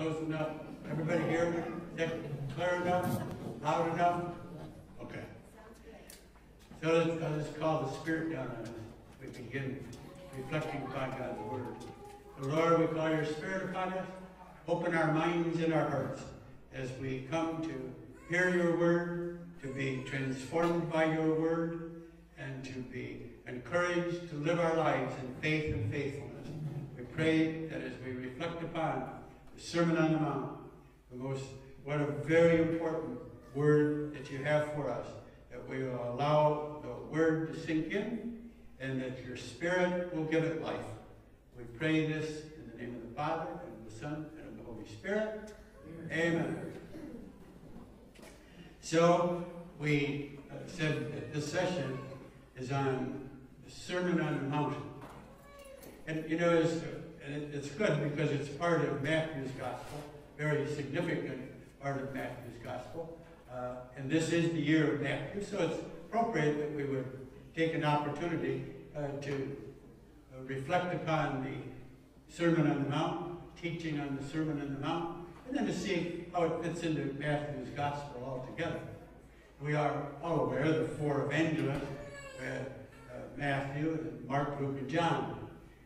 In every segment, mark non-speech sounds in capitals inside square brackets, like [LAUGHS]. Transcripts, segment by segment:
close enough? Everybody hear me? Clear enough? Loud enough? Okay. So let's, uh, I'll just call the Spirit down on us. We begin reflecting upon God's Word. So Lord, we call your Spirit upon us. Open our minds and our hearts as we come to hear your Word, to be transformed by your Word, and to be encouraged to live our lives in faith and faithfulness. We pray that as we reflect upon the Sermon on the Mount, the most, what a very important word that you have for us, that we will allow the word to sink in and that your Spirit will give it life. We pray this in the name of the Father, and of the Son, and of the Holy Spirit. Amen. So, we uh, said that this session is on the Sermon on the Mount. And you know, it's, and it's good because it's part of Matthew's Gospel, very significant part of Matthew's Gospel. Uh, and this is the year of Matthew, so it's appropriate that we would take an opportunity uh, to uh, reflect upon the Sermon on the Mount, teaching on the Sermon on the Mount, and then to see how it fits into Matthew's Gospel altogether. We are all aware of the four evangelists, uh, uh, Matthew, Mark, Luke, and John.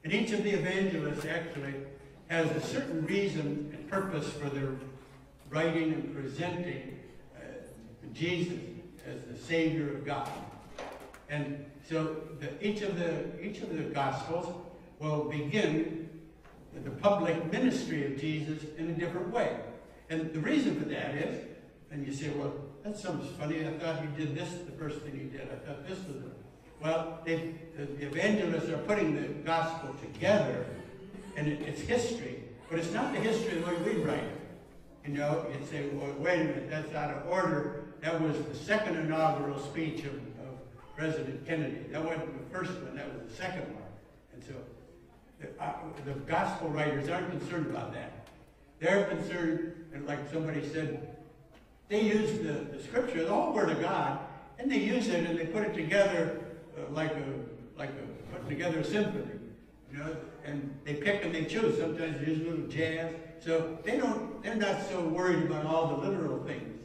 And each of the evangelists actually has a certain reason and purpose for their writing and presenting uh, Jesus as the Savior of God. And so the, each of the each of the Gospels will begin the public ministry of Jesus in a different way. And the reason for that is, and you say, well, that sounds funny. I thought he did this the first thing he did. I thought this was the well, they, the evangelists are putting the gospel together, and it, it's history, but it's not the history the way we write it. You know, you'd say, well, wait a minute, that's out of order. That was the second inaugural speech of, of President Kennedy. That wasn't the first one, that was the second one. And so the, uh, the gospel writers aren't concerned about that. They're concerned, and like somebody said, they use the, the scripture, the whole word of God, and they use it and they put it together uh, like a like a putting together a symphony, you know. And they pick and they choose. Sometimes they use a little jazz. So they don't. They're not so worried about all the literal things,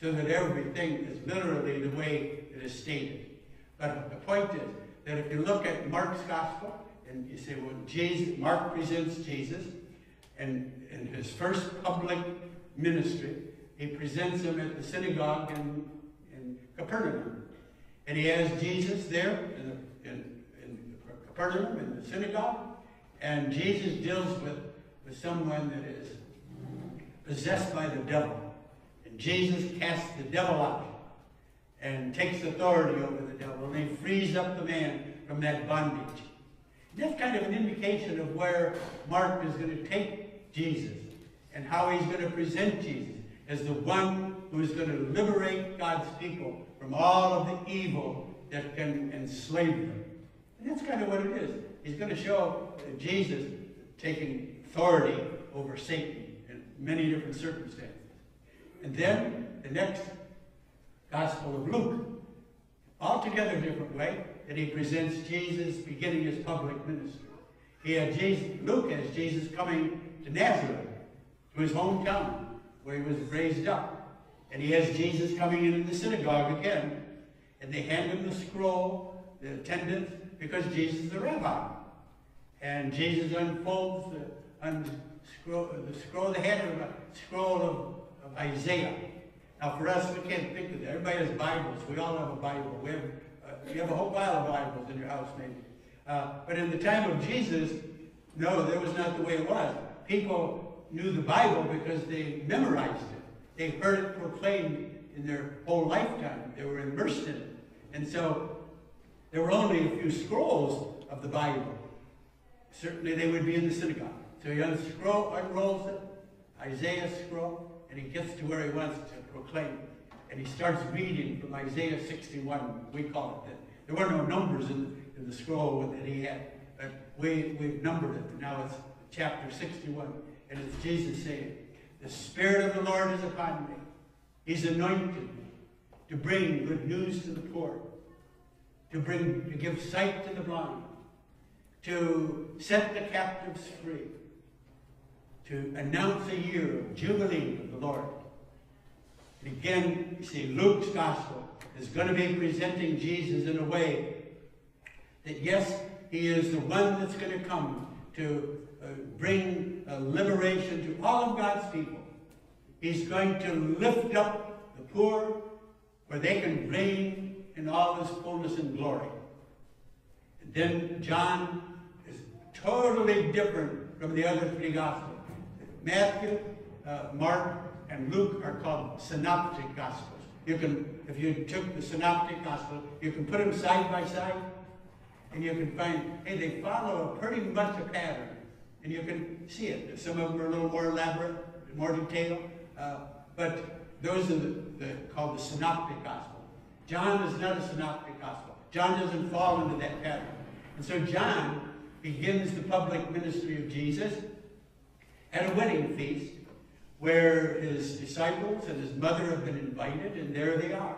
so that everything is literally the way it is stated. But the point is that if you look at Mark's gospel and you say, well, Jesus, Mark presents Jesus, and in his first public ministry, he presents him at the synagogue in, in Capernaum. And he has Jesus there in, the, in, in Capernaum, in the synagogue, and Jesus deals with, with someone that is possessed by the devil. And Jesus casts the devil out and takes authority over the devil, and he frees up the man from that bondage. And that's kind of an indication of where Mark is going to take Jesus and how he's going to present Jesus as the one who is going to liberate God's people from all of the evil that can enslave them. And that's kind of what it is. He's going to show uh, Jesus taking authority over Satan in many different circumstances. And then the next Gospel of Luke, altogether different way, that he presents Jesus beginning his public ministry. He had Jesus, Luke has Jesus coming to Nazareth, to his hometown, where he was raised up. And he has Jesus coming in in the synagogue again. And they hand him the scroll, the attendants, because Jesus is the rabbi. And Jesus unfolds the, unscroll, the scroll, the head of the scroll of, of Isaiah. Now for us, we can't think of that. Everybody has Bibles. We all have a Bible. We have, uh, you have a whole pile of Bibles in your house, maybe. Uh, but in the time of Jesus, no, that was not the way it was. People knew the Bible because they memorized it. They heard it proclaimed in their whole lifetime. They were immersed in it. And so there were only a few scrolls of the Bible. Certainly they would be in the synagogue. So he unscroll, unrolls it, Isaiah scroll, and he gets to where he wants to proclaim. And he starts reading from Isaiah 61, we call it that. There were no numbers in, in the scroll that he had, but we, we've numbered it. Now it's chapter 61, and it's Jesus saying, the Spirit of the Lord is upon me. He's anointed me to bring good news to the poor, to bring to give sight to the blind, to set the captives free, to announce a year of Jubilee of the Lord. And again, you see, Luke's gospel is going to be presenting Jesus in a way that, yes, he is the one that's going to come to uh, bring liberation to all of God's people. He's going to lift up the poor where they can reign in all his fullness and glory. And then John is totally different from the other three Gospels. Matthew, uh, Mark, and Luke are called synoptic Gospels. You can, if you took the synoptic Gospel, you can put them side by side, and you can find, hey, they follow pretty much a pattern, and you can see it. Some of them are a little more elaborate, more detailed, uh, but those are the, the, called the synoptic gospel. John is not a synoptic gospel. John doesn't fall into that pattern. And so John begins the public ministry of Jesus at a wedding feast where his disciples and his mother have been invited, and there they are.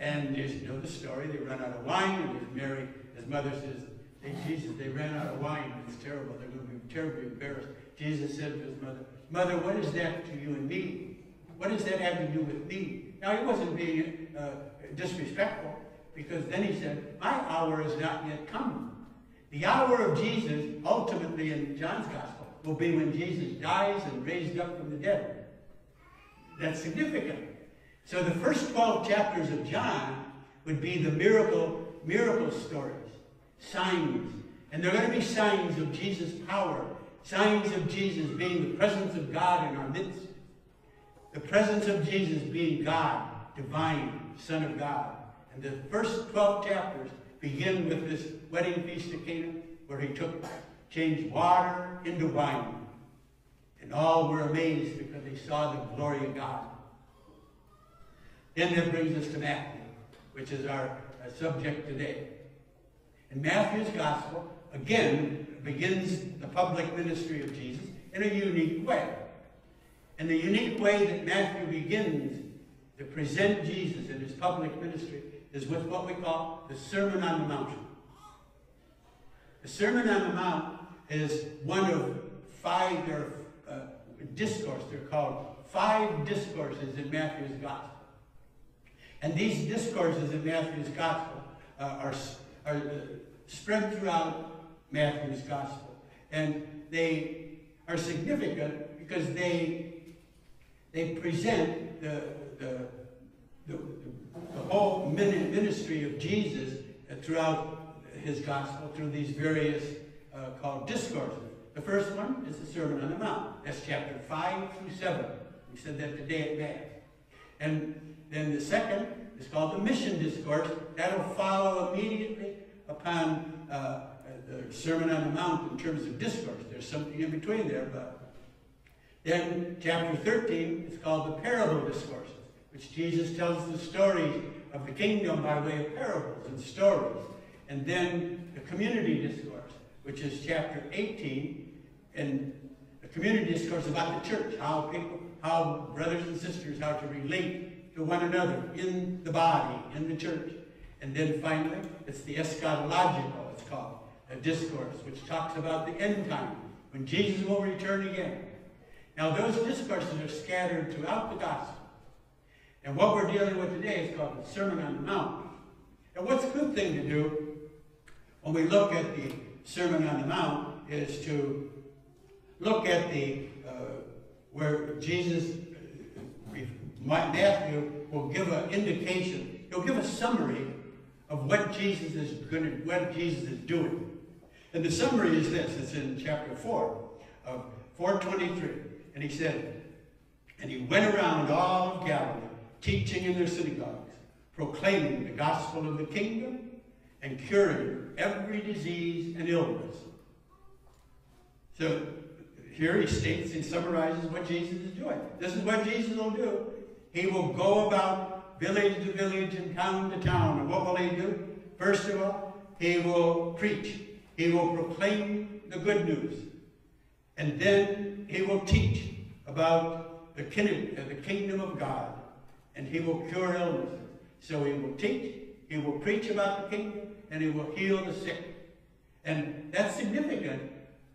And you know the story. They run out of wine, and his Mary, his mother says, Hey, Jesus, they ran out of wine. It's terrible. They're going to terribly embarrassed. Jesus said to his mother, Mother, what is that to you and me? What does that have to do with me? Now, he wasn't being uh, disrespectful, because then he said, My hour is not yet come. The hour of Jesus, ultimately in John's Gospel, will be when Jesus dies and raised up from the dead. That's significant. So the first 12 chapters of John would be the miracle, miracle stories, signs. And they're going to be signs of Jesus' power, signs of Jesus being the presence of God in our midst, the presence of Jesus being God, divine, Son of God. And the first 12 chapters begin with this wedding feast at Cana, where he took, changed water into wine. And all were amazed because they saw the glory of God. Then that brings us to Matthew, which is our, our subject today. In Matthew's gospel, again, begins the public ministry of Jesus in a unique way. And the unique way that Matthew begins to present Jesus in his public ministry is with what we call the Sermon on the Mount. The Sermon on the Mount is one of five, there uh, discourse, they're called five discourses in Matthew's Gospel. And these discourses in Matthew's Gospel uh, are, are uh, spread throughout Matthew's Gospel. And they are significant because they, they present the, the, the, the whole ministry of Jesus throughout his Gospel through these various uh, called discourses. The first one is the Sermon on the Mount. That's chapter 5 through 7. We said that today at Mass. And then the second is called the Mission Discourse. That'll follow immediately upon uh, the Sermon on the Mount in terms of discourse. There's something in between there, but then chapter 13 is called the Parable Discourses, which Jesus tells the stories of the kingdom by way of parables and stories. And then the Community Discourse, which is chapter 18, and the community discourse about the church, how people, how brothers and sisters, how to relate to one another in the body, in the church. And then finally, it's the eschatological, it's called, a discourse, which talks about the end time, when Jesus will return again. Now, those discourses are scattered throughout the gospel. And what we're dealing with today is called the Sermon on the Mount. And what's a good thing to do when we look at the Sermon on the Mount is to look at the uh, where Jesus, uh, Matthew will give an indication. He'll give a summary of what Jesus is going to, what Jesus is doing. And the summary is this. It's in chapter 4 of 423. And he said, And he went around all of Galilee, teaching in their synagogues, proclaiming the gospel of the kingdom, and curing every disease and illness. So here he states and summarizes what Jesus is doing. This is what Jesus will do. He will go about village to village and town to town. And what will he do? First of all, he will preach. He will proclaim the good news. And then he will teach about the kingdom, uh, the kingdom of God. And he will cure illnesses. So he will teach, he will preach about the kingdom, and he will heal the sick. And that's significant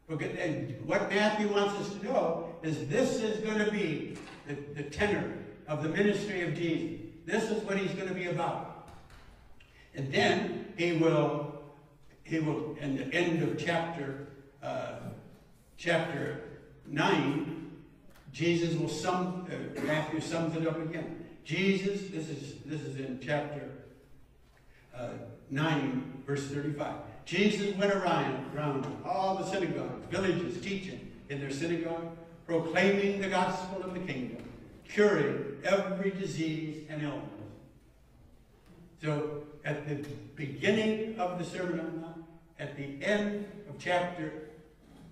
and what Matthew wants us to know is this is going to be the, the tenor of the ministry of Jesus. This is what he's going to be about. And then he will, he will, in the end of chapter, uh, chapter 9, Jesus will sum, uh, Matthew sums it up again. Jesus, this is, this is in chapter uh, 9, verse 35. Jesus went around, around all the synagogues, villages, teaching in their synagogue, proclaiming the gospel of the kingdom, curing every disease and illness. So at the beginning of the Sermon on the Mount, at the end of chapter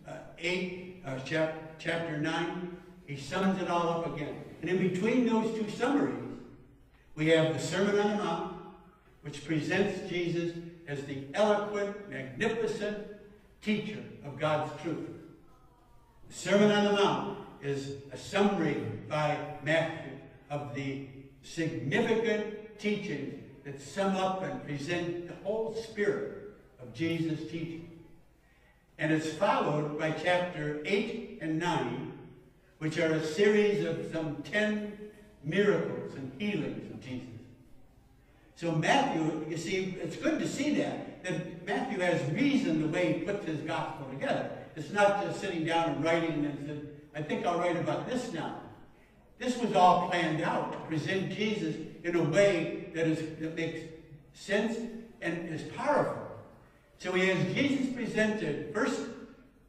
uh, 8, uh, chap chapter 9, he sums it all up again. And in between those two summaries, we have the Sermon on the Mount, which presents Jesus as the eloquent, magnificent teacher of God's truth. The Sermon on the Mount is a summary by Matthew of the significant teachings that sum up and present the whole spirit of Jesus' teaching. And it's followed by chapter 8 and 9, which are a series of some 10 miracles and healings of Jesus. So Matthew, you see, it's good to see that, that Matthew has reason the way he puts his gospel together. It's not just sitting down and writing and said, I think I'll write about this now. This was all planned out to present Jesus in a way that, is, that makes sense and is powerful. So he has Jesus presented first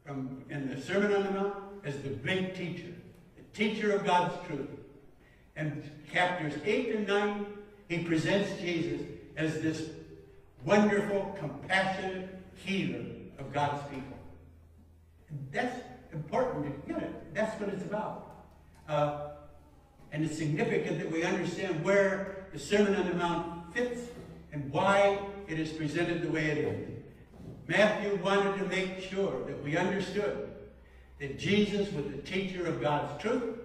from, in the Sermon on the Mount as the great teacher, the teacher of God's truth. And chapters 8 and 9 he presents Jesus as this wonderful, compassionate healer of God's people. And that's important to get it. That's what it's about. Uh, and it's significant that we understand where the Sermon on the Mount fits and why it is presented the way it is. Matthew wanted to make sure that we understood that Jesus was the teacher of God's truth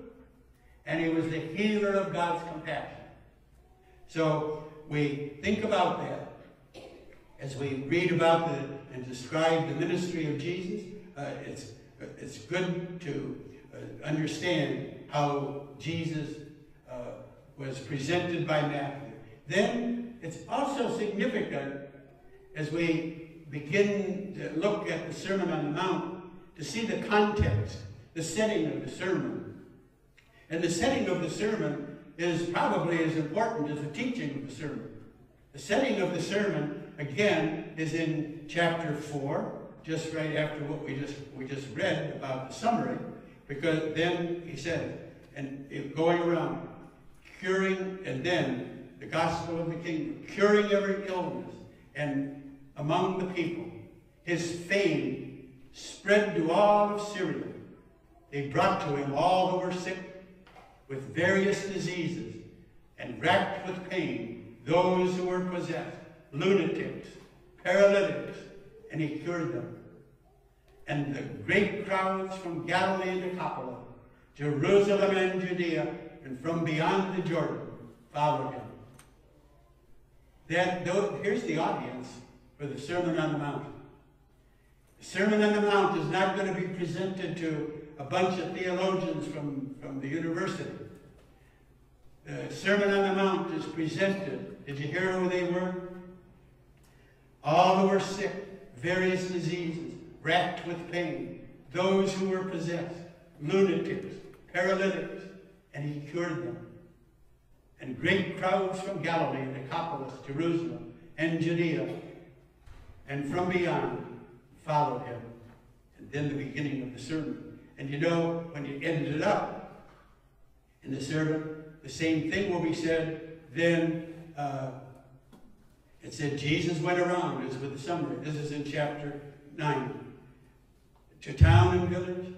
and he was the healer of God's compassion. So we think about that as we read about the, and describe the ministry of Jesus. Uh, it's, it's good to uh, understand how Jesus uh, was presented by Matthew. Then it's also significant as we begin to look at the Sermon on the Mount to see the context, the setting of the sermon. And the setting of the sermon is probably as important as the teaching of the sermon. The setting of the sermon, again, is in chapter 4, just right after what we just, we just read about the summary, because then he said, and going around, curing, and then the gospel of the kingdom, curing every illness, and among the people, his fame spread to all of Syria. They brought to him all who were sick with various diseases and racked with pain those who were possessed, lunatics, paralytics, and he cured them. And the great crowds from Galilee and Decapolis, Jerusalem and Judea, and from beyond the Jordan followed him. That, here's the audience for the Sermon on the Mount. The Sermon on the Mount is not going to be presented to a bunch of theologians from, from the university. The Sermon on the Mount is presented. Did you hear who they were? All who were sick, various diseases, racked with pain, those who were possessed, lunatics, paralytics, and he cured them. And great crowds from Galilee Decapolis, Jerusalem, and Judea, and from beyond followed him. And then the beginning of the sermon. And you know, when you ended it up in the sermon, the same thing will be said. Then uh, it said Jesus went around, as with the summary. This is in chapter 9. To town and village,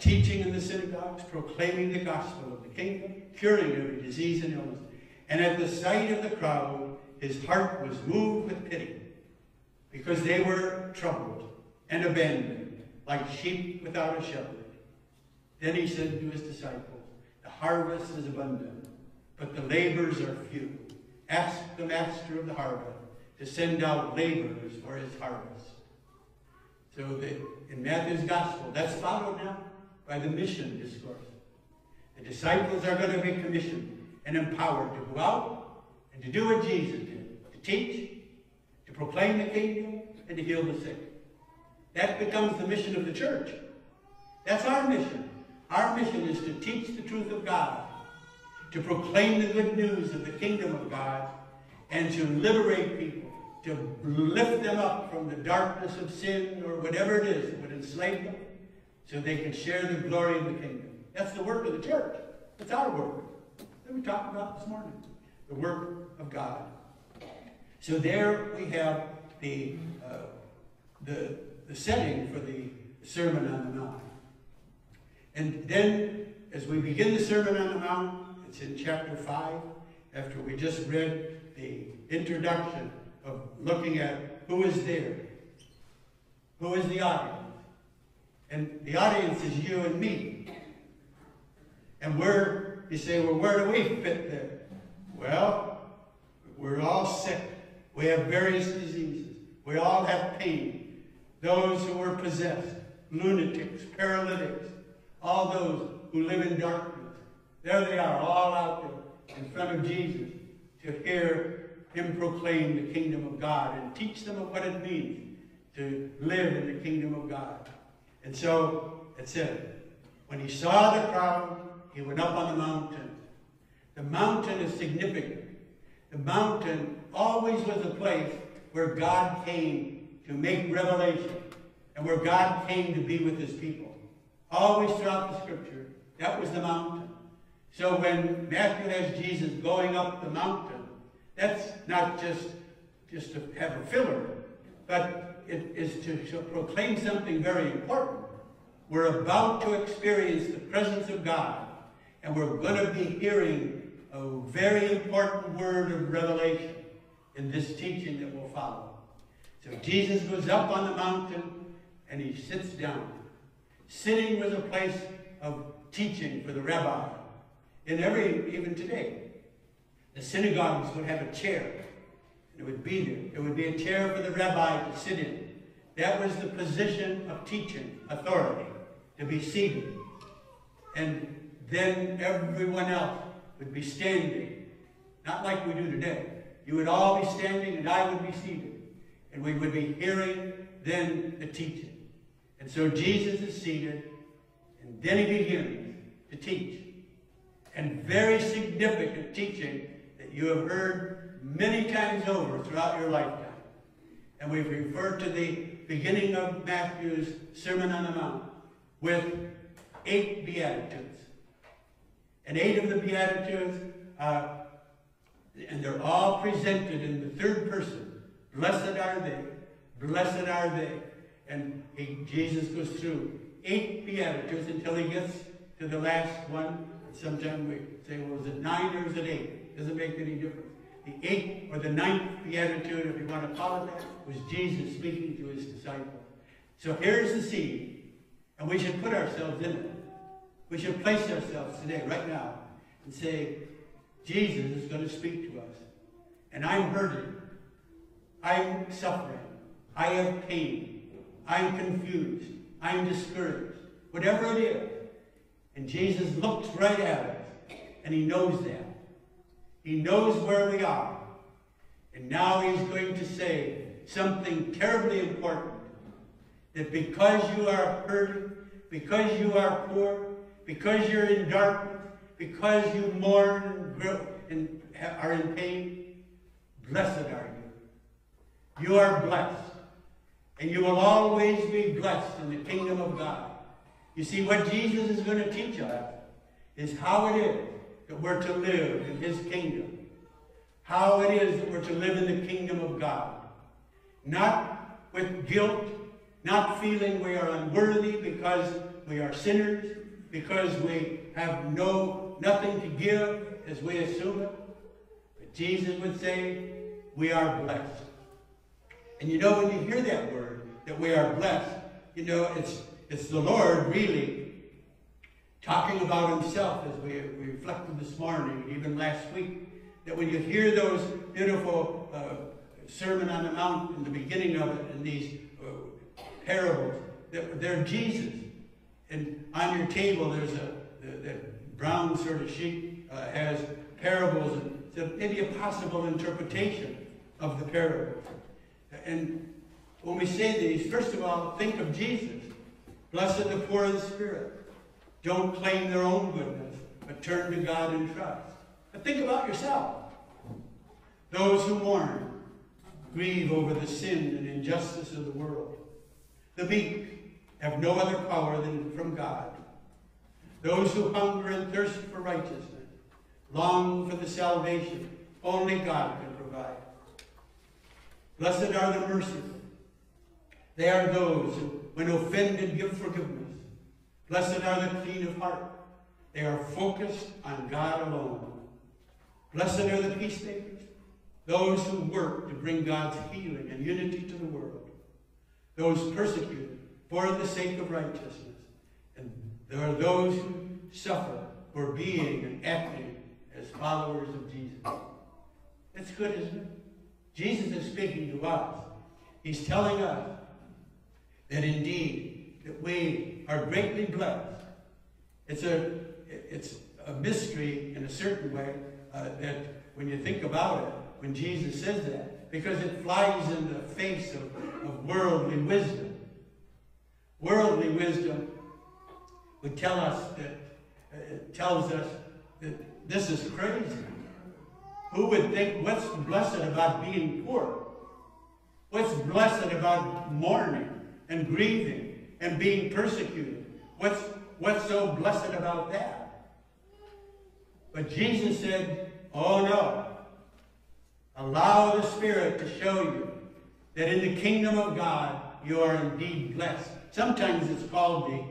teaching in the synagogues, proclaiming the gospel of the kingdom, curing every disease and illness. And at the sight of the crowd, his heart was moved with pity, because they were troubled and abandoned, like sheep without a shepherd. Then he said to his disciples, The harvest is abundant, but the laborers are few. Ask the master of the harvest to send out laborers for his harvest. So that in Matthew's gospel, that's followed now by the mission discourse. The disciples are going to be commissioned and empowered to go out and to do what Jesus did, to teach, proclaim the kingdom, and to heal the sick. That becomes the mission of the church. That's our mission. Our mission is to teach the truth of God, to proclaim the good news of the kingdom of God, and to liberate people, to lift them up from the darkness of sin or whatever it is that would enslave them, so they can share the glory of the kingdom. That's the work of the church. That's our work that we talked about this morning. The work of God. So there we have the, uh, the, the setting for the Sermon on the Mount. And then, as we begin the Sermon on the Mount, it's in chapter 5, after we just read the introduction of looking at who is there, who is the audience. And the audience is you and me. And where, you say, well, where do we fit there? Well, we're all sick. We have various diseases. We all have pain. Those who are possessed, lunatics, paralytics, all those who live in darkness. There they are, all out there in front of Jesus to hear him proclaim the kingdom of God and teach them of what it means to live in the kingdom of God. And so it said, when he saw the crowd, he went up on the mountain. The mountain is significant. The mountain always was a place where God came to make revelation and where God came to be with his people. Always throughout the scripture, that was the mountain. So when Matthew has Jesus going up the mountain, that's not just, just to have a filler, but it is to, to proclaim something very important. We're about to experience the presence of God and we're going to be hearing a very important word of revelation in this teaching that will follow. So Jesus goes up on the mountain and he sits down. Sitting was a place of teaching for the rabbi. In every, even today, the synagogues would have a chair. And it would be there. It would be a chair for the rabbi to sit in. That was the position of teaching, authority, to be seated. And then everyone else would be standing, not like we do today. You would all be standing and I would be seated. And we would be hearing then the teaching. And so Jesus is seated, and then he begins to teach. And very significant teaching that you have heard many times over throughout your lifetime. And we've referred to the beginning of Matthew's Sermon on the Mount with eight Beatitudes. And eight of the Beatitudes, uh, and they're all presented in the third person. Blessed are they, blessed are they. And he, Jesus goes through eight Beatitudes until he gets to the last one. Sometimes we say, well, is it nine or is it eight? Doesn't make any difference. The eighth or the ninth Beatitude, if you want to call it that, was Jesus speaking to his disciples. So here's the seed, and we should put ourselves in it. We should place ourselves today, right now, and say, Jesus is going to speak to us. And I'm hurting. I'm suffering. I have pain. I'm confused. I'm discouraged. Whatever it is. And Jesus looks right at us, and he knows that. He knows where we are. And now he's going to say something terribly important. That because you are hurting, because you are poor, because you're in darkness, because you mourn and, are in pain, blessed are you. You are blessed. And you will always be blessed in the kingdom of God. You see, what Jesus is going to teach us is how it is that we're to live in his kingdom. How it is that we're to live in the kingdom of God. Not with guilt, not feeling we are unworthy because we are sinners, because we have no nothing to give as we assume it. But Jesus would say, we are blessed. And you know, when you hear that word, that we are blessed, you know, it's, it's the Lord really talking about himself as we, reflected this morning, even last week, that when you hear those beautiful uh, Sermon on the Mount in the beginning of it, and these uh, parables. They're Jesus. And on your table, there's a that brown sort of sheet uh, has parables maybe a possible interpretation of the parables. And when we say these, first of all, think of Jesus. Blessed the poor in spirit. Don't claim their own goodness, but turn to God in trust. But think about yourself. Those who mourn, grieve over the sin and injustice of the world. The meek have no other power than from God. Those who hunger and thirst for righteousness long for the salvation only God can provide. Blessed are the merciful. They are those who, when offended, give forgiveness. Blessed are the clean of heart. They are focused on God alone. Blessed are the peacemakers, those who work to bring God's healing and unity to the world. Those persecuted for the sake of righteousness. And there are those who suffer for being and acting as followers of Jesus. That's good, isn't it? Jesus is speaking to us. He's telling us that indeed that we are greatly blessed. It's a, it's a mystery in a certain way uh, that when you think about it, when Jesus says that, because it flies in the face of, of worldly wisdom. Worldly wisdom would tell us that, uh, tells us that this is crazy. Who would think, what's blessed about being poor? What's blessed about mourning and grieving and being persecuted? What's, what's so blessed about that? But Jesus said, oh no. Allow the Spirit to show you that in the kingdom of God you are indeed blessed. Sometimes it's called the,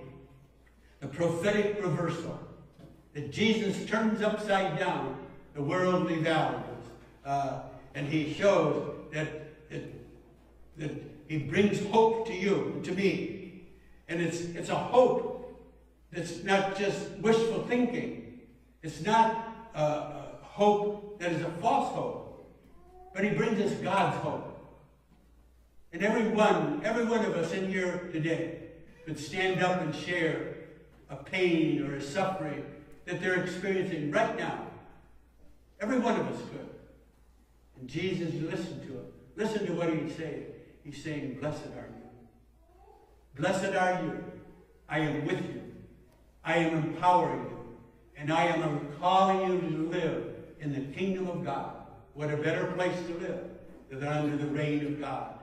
the prophetic reversal. That Jesus turns upside down the worldly values. Uh, and he shows that, that, that he brings hope to you, to me. And it's, it's a hope that's not just wishful thinking. It's not a, a hope that is a false hope. But he brings us God's hope. And every one, every one of us in here today could stand up and share a pain or a suffering that they're experiencing right now. Every one of us could. And Jesus listened to it. Listen to what he's saying. He's saying, Blessed are you. Blessed are you. I am with you. I am empowering you. And I am calling you to live in the kingdom of God. What a better place to live than under the reign of God.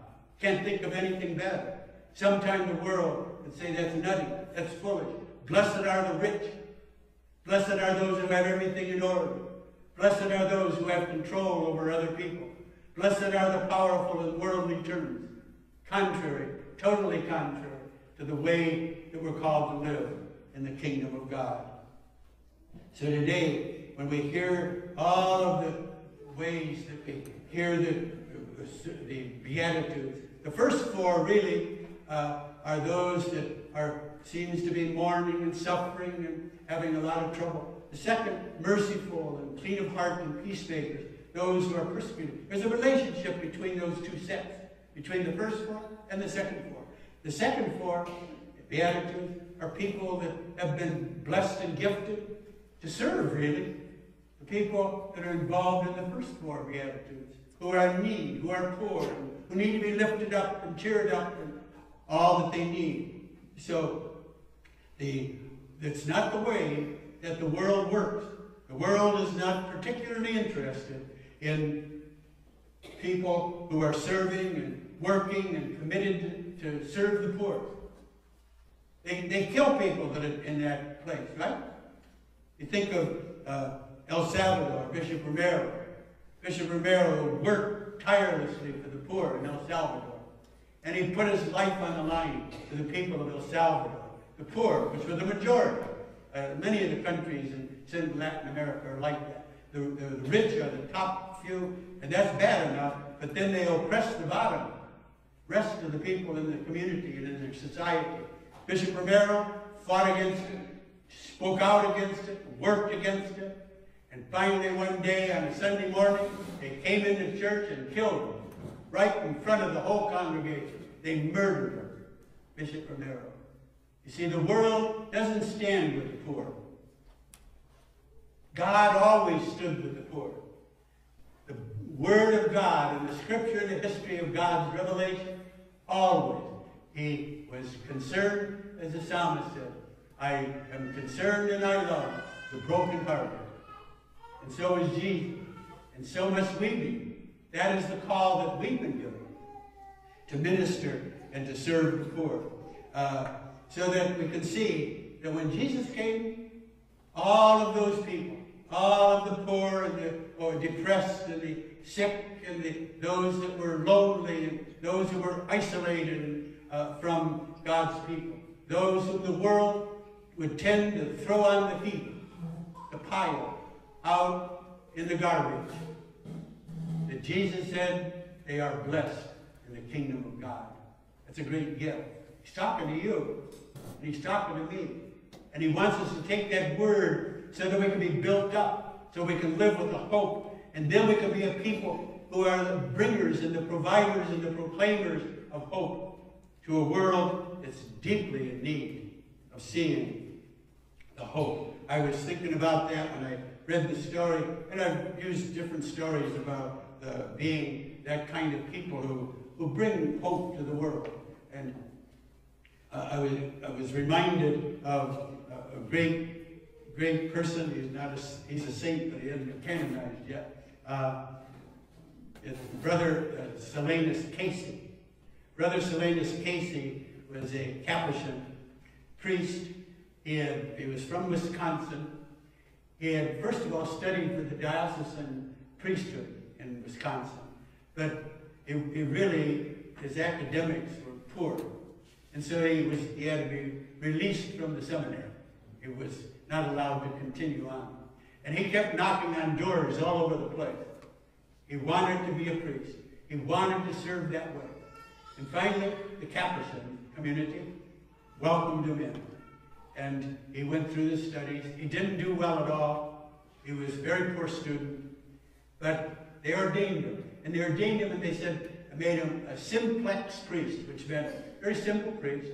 Can't think of anything better. Sometimes the world would say that's nutty, that's foolish. Blessed are the rich. Blessed are those who have everything in order. Blessed are those who have control over other people. Blessed are the powerful in worldly terms. Contrary, totally contrary to the way that we're called to live in the kingdom of God. So today, when we hear all of the ways that we hear the, the Beatitudes, the first four really uh, are those that are seems to be mourning and suffering and having a lot of trouble. The second, merciful and clean of heart and peacemakers, those who are persecuted. There's a relationship between those two sets, between the first four and the second four. The second four, Beatitudes, are people that have been blessed and gifted to serve, really. The people that are involved in the first four Beatitudes, who are in need, who are poor, who need to be lifted up and cheered up and all that they need. So the, it's not the way that the world works. The world is not particularly interested in people who are serving and working and committed to, to serve the poor. They, they kill people that in that place, right? You think of uh, El Salvador, Bishop Romero. Bishop Romero worked tirelessly for the poor in El Salvador. And he put his life on the line for the people of El Salvador, the poor, which were the majority. Uh, many of the countries in Central Latin America are like that. The, the, the rich are the top few, and that's bad enough, but then they oppress the bottom, rest of the people in the community and in their society. Bishop Romero fought against it, spoke out against it, worked against it, and finally one day on a Sunday morning, they came into church and killed him right in front of the whole congregation. They murdered him Bishop Romero. You see, the world doesn't stand with the poor. God always stood with the poor. The Word of God and the Scripture and the history of God's revelation, always. He was concerned, as the psalmist said, I am concerned and I love the brokenhearted. And so is Jesus. And so must we be. That is the call that we've been given to minister and to serve the poor. Uh, so that we can see that when Jesus came, all of those people, all of the poor and the or depressed and the sick and the, those that were lonely and those who were isolated uh, from God's people, those who the world would tend to throw on the heap, the pile, out in the garbage. That Jesus said they are blessed in the kingdom of God. That's a great gift. He's talking to you, and he's talking to me. And he wants us to take that word so that we can be built up, so we can live with the hope, and then we can be a people who are the bringers and the providers and the proclaimers of hope to a world that's deeply in need of seeing the hope. I was thinking about that when I read the story, and I've used different stories about uh, being that kind of people who, who bring hope to the world. And uh, I, was, I was reminded of a, a great, great person. He's not a, he's a saint, but he hasn't been canonized yet. Uh, it's Brother uh, Solanus Casey. Brother Solanus Casey was a Capuchin priest. He, had, he was from Wisconsin. He had, first of all, studied for the diocesan priesthood in Wisconsin. But he, he really, his academics were poor. And so he, was, he had to be released from the seminary. He was not allowed to continue on. And he kept knocking on doors all over the place. He wanted to be a priest. He wanted to serve that way. And finally, the Capuchin community welcomed him in. And he went through the studies. He didn't do well at all. He was a very poor student. But they ordained him. And they ordained him and they said, made him a simplex priest, which meant very simple priest.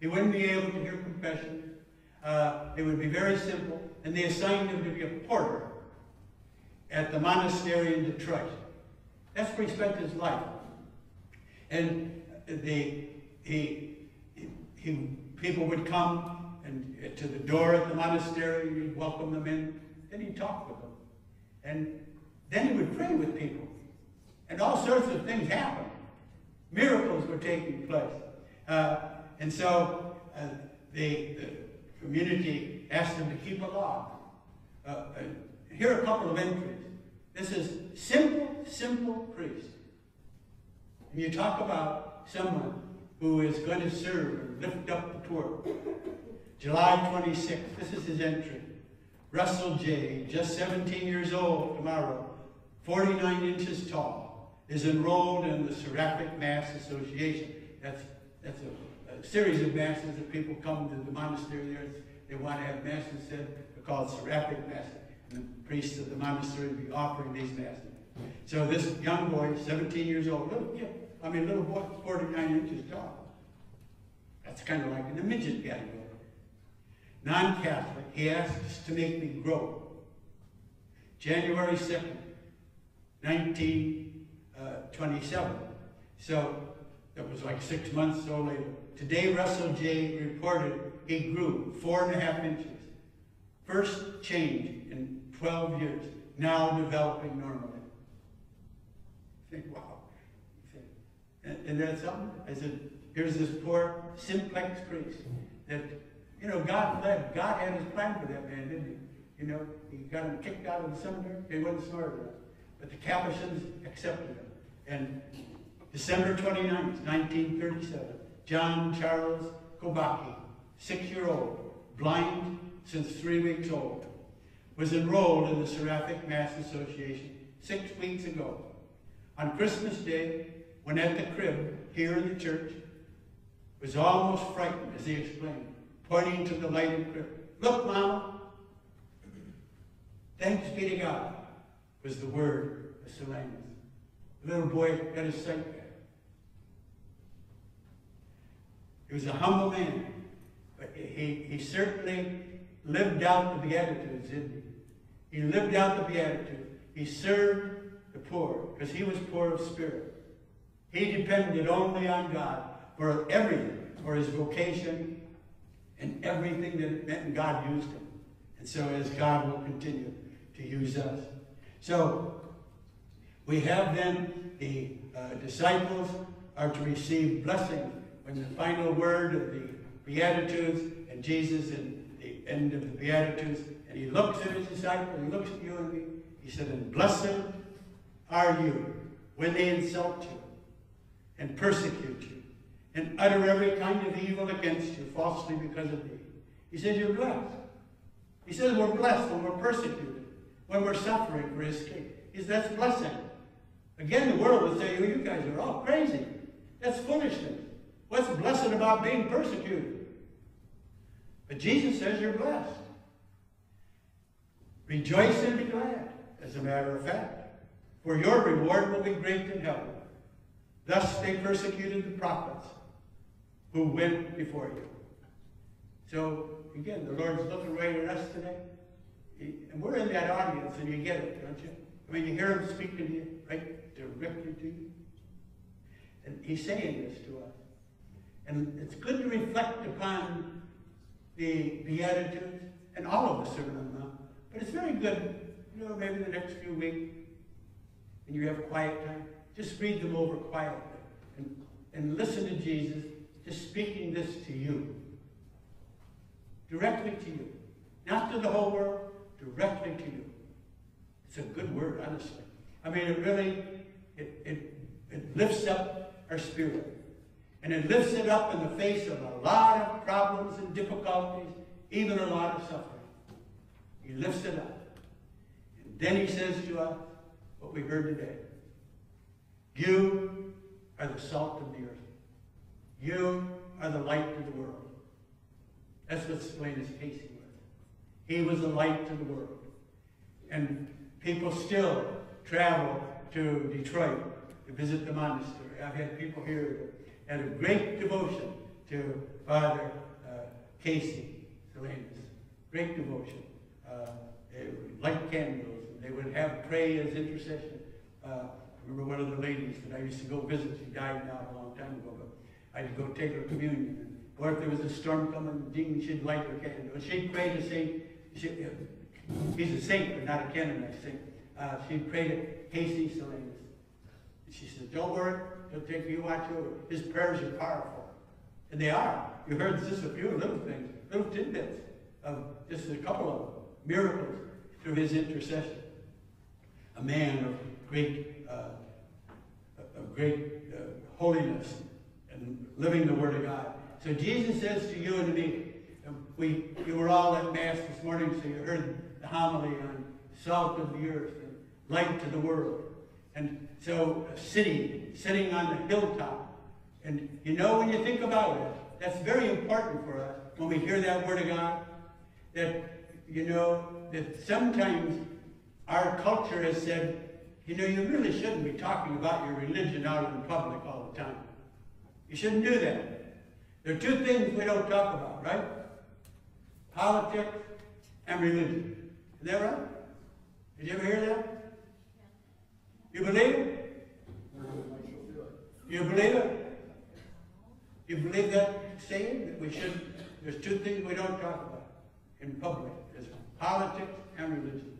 He wouldn't be able to hear confession. Uh, it would be very simple. And they assigned him to be a porter at the monastery in Detroit. That's where he spent his life. And the, he, he, people would come and to the door at the monastery, he'd welcome them in, then he'd talk with them. And then he would pray with people. And all sorts of things happened. Miracles were taking place. Uh, and so uh, the, the, community asked them to keep a log. Uh, uh, here are a couple of entries. This is simple, simple priest. And you talk about someone who is going to serve and lift up the poor. July 26th, this is his entry. Russell J., just 17 years old tomorrow, 49 inches tall, is enrolled in the Seraphic Mass Association. That's, that's a, a series of masses that people come to the monastery there. They want to have masses said. They're called Seraphic Masses. And the priests of the monastery will be offering these masses. So this young boy, 17 years old, little, yeah, I mean, little boy, 49 inches tall. That's kind of like in the midget category. Non-Catholic, he asks to make me grow. January 2nd, 1927. Uh, so that was like six months so later. Today, Russell J. reported he grew four and a half inches. First change in 12 years, now developing normally. Think, wow. And, and that's something. I said, here's this poor simplex priest that, you know, God led. God had his plan for that man, didn't he? You know, he got him kicked out of the seminary. He wasn't smart enough. But the Capuchins accepted him. And December 29, 1937, John Charles Kobaki, six-year-old, blind since three weeks old, was enrolled in the Seraphic Mass Association six weeks ago. On Christmas Day, when at the crib here in the church, was almost frightened as he explained, pointing to the lighted crib. Look, Mama, thanks be to God was the word of Solanus. The little boy got his sight back. He was a humble man. But he, he certainly lived out the Beatitudes, didn't he? He lived out the Beatitudes. He served the poor because he was poor of spirit. He depended only on God for everything, for his vocation and everything that it meant, and God used him. And so as God will continue to use us. So we have then the uh, disciples are to receive blessing when the final word of the Beatitudes and Jesus in the end of the Beatitudes, and he looks at his disciples, he looks at you and me, he said, and blessed are you when they insult you and persecute you and utter every kind of evil against you falsely because of me. He says you're blessed. He says we're blessed when we're persecuted, when we're suffering for his sake. He says that's blessing. Again, the world would say, oh, you guys are all crazy. That's foolishness. What's blessed about being persecuted? But Jesus says you're blessed. Rejoice and be glad, as a matter of fact, for your reward will be great in heaven. Thus they persecuted the prophets who went before you. So, again, the Lord's looking right at us today. And we're in that audience, and you get it, don't you? I mean, you hear him speaking to you, right directly to you. And he's saying this to us. And it's good to reflect upon the Beatitudes and all of the Sermon on the Mount. But it's very good, you know, maybe the next few weeks, and you have quiet time, just read them over quietly and, and listen to Jesus just speaking this to you. Directly to you. Not to the whole world, directly to you. It's a good word, honestly. I mean, it really, it, it, it lifts up our spirit. And it lifts it up in the face of a lot of problems and difficulties, even a lot of suffering. He lifts it up. And then he says to us what we heard today. You are the salt of the earth. You are the light to the world. That's what Solanus Casey was. He was the light to the world. And people still travel to Detroit to visit the monastery. I've had people here had a great devotion to Father uh, Casey Solanus. Great devotion. Uh, they would light candles. And they would have pray as intercession. Uh, I remember one of the ladies that I used to go visit. She died now a long time ago, but I had to go take her communion. Or if there was a storm coming, ding, she'd light her candle. She'd pray to Saint. She, he's a saint, but not a canonized saint. Uh, she'd pray to Casey Solanus. She said, "Don't worry, he'll take you watch over. His prayers are powerful, and they are. You heard just a few little things, little tidbits of just a couple of miracles through his intercession. A man of great, uh, of great uh, holiness and living the Word of God. So Jesus says to you and to me, we, you were all at Mass this morning, so you heard the homily on salt of the earth and light to the world. And so city sitting on the hilltop. And you know, when you think about it, that's very important for us when we hear that Word of God. That, you know, that sometimes our culture has said, you know, you really shouldn't be talking about your religion out in public all the time. You shouldn't do that. There are two things we don't talk about, right? Politics and religion. Is that right? Did you ever hear that? You believe it? You believe it? You believe that saying that we should, there's two things we don't talk about in public. There's politics and religion.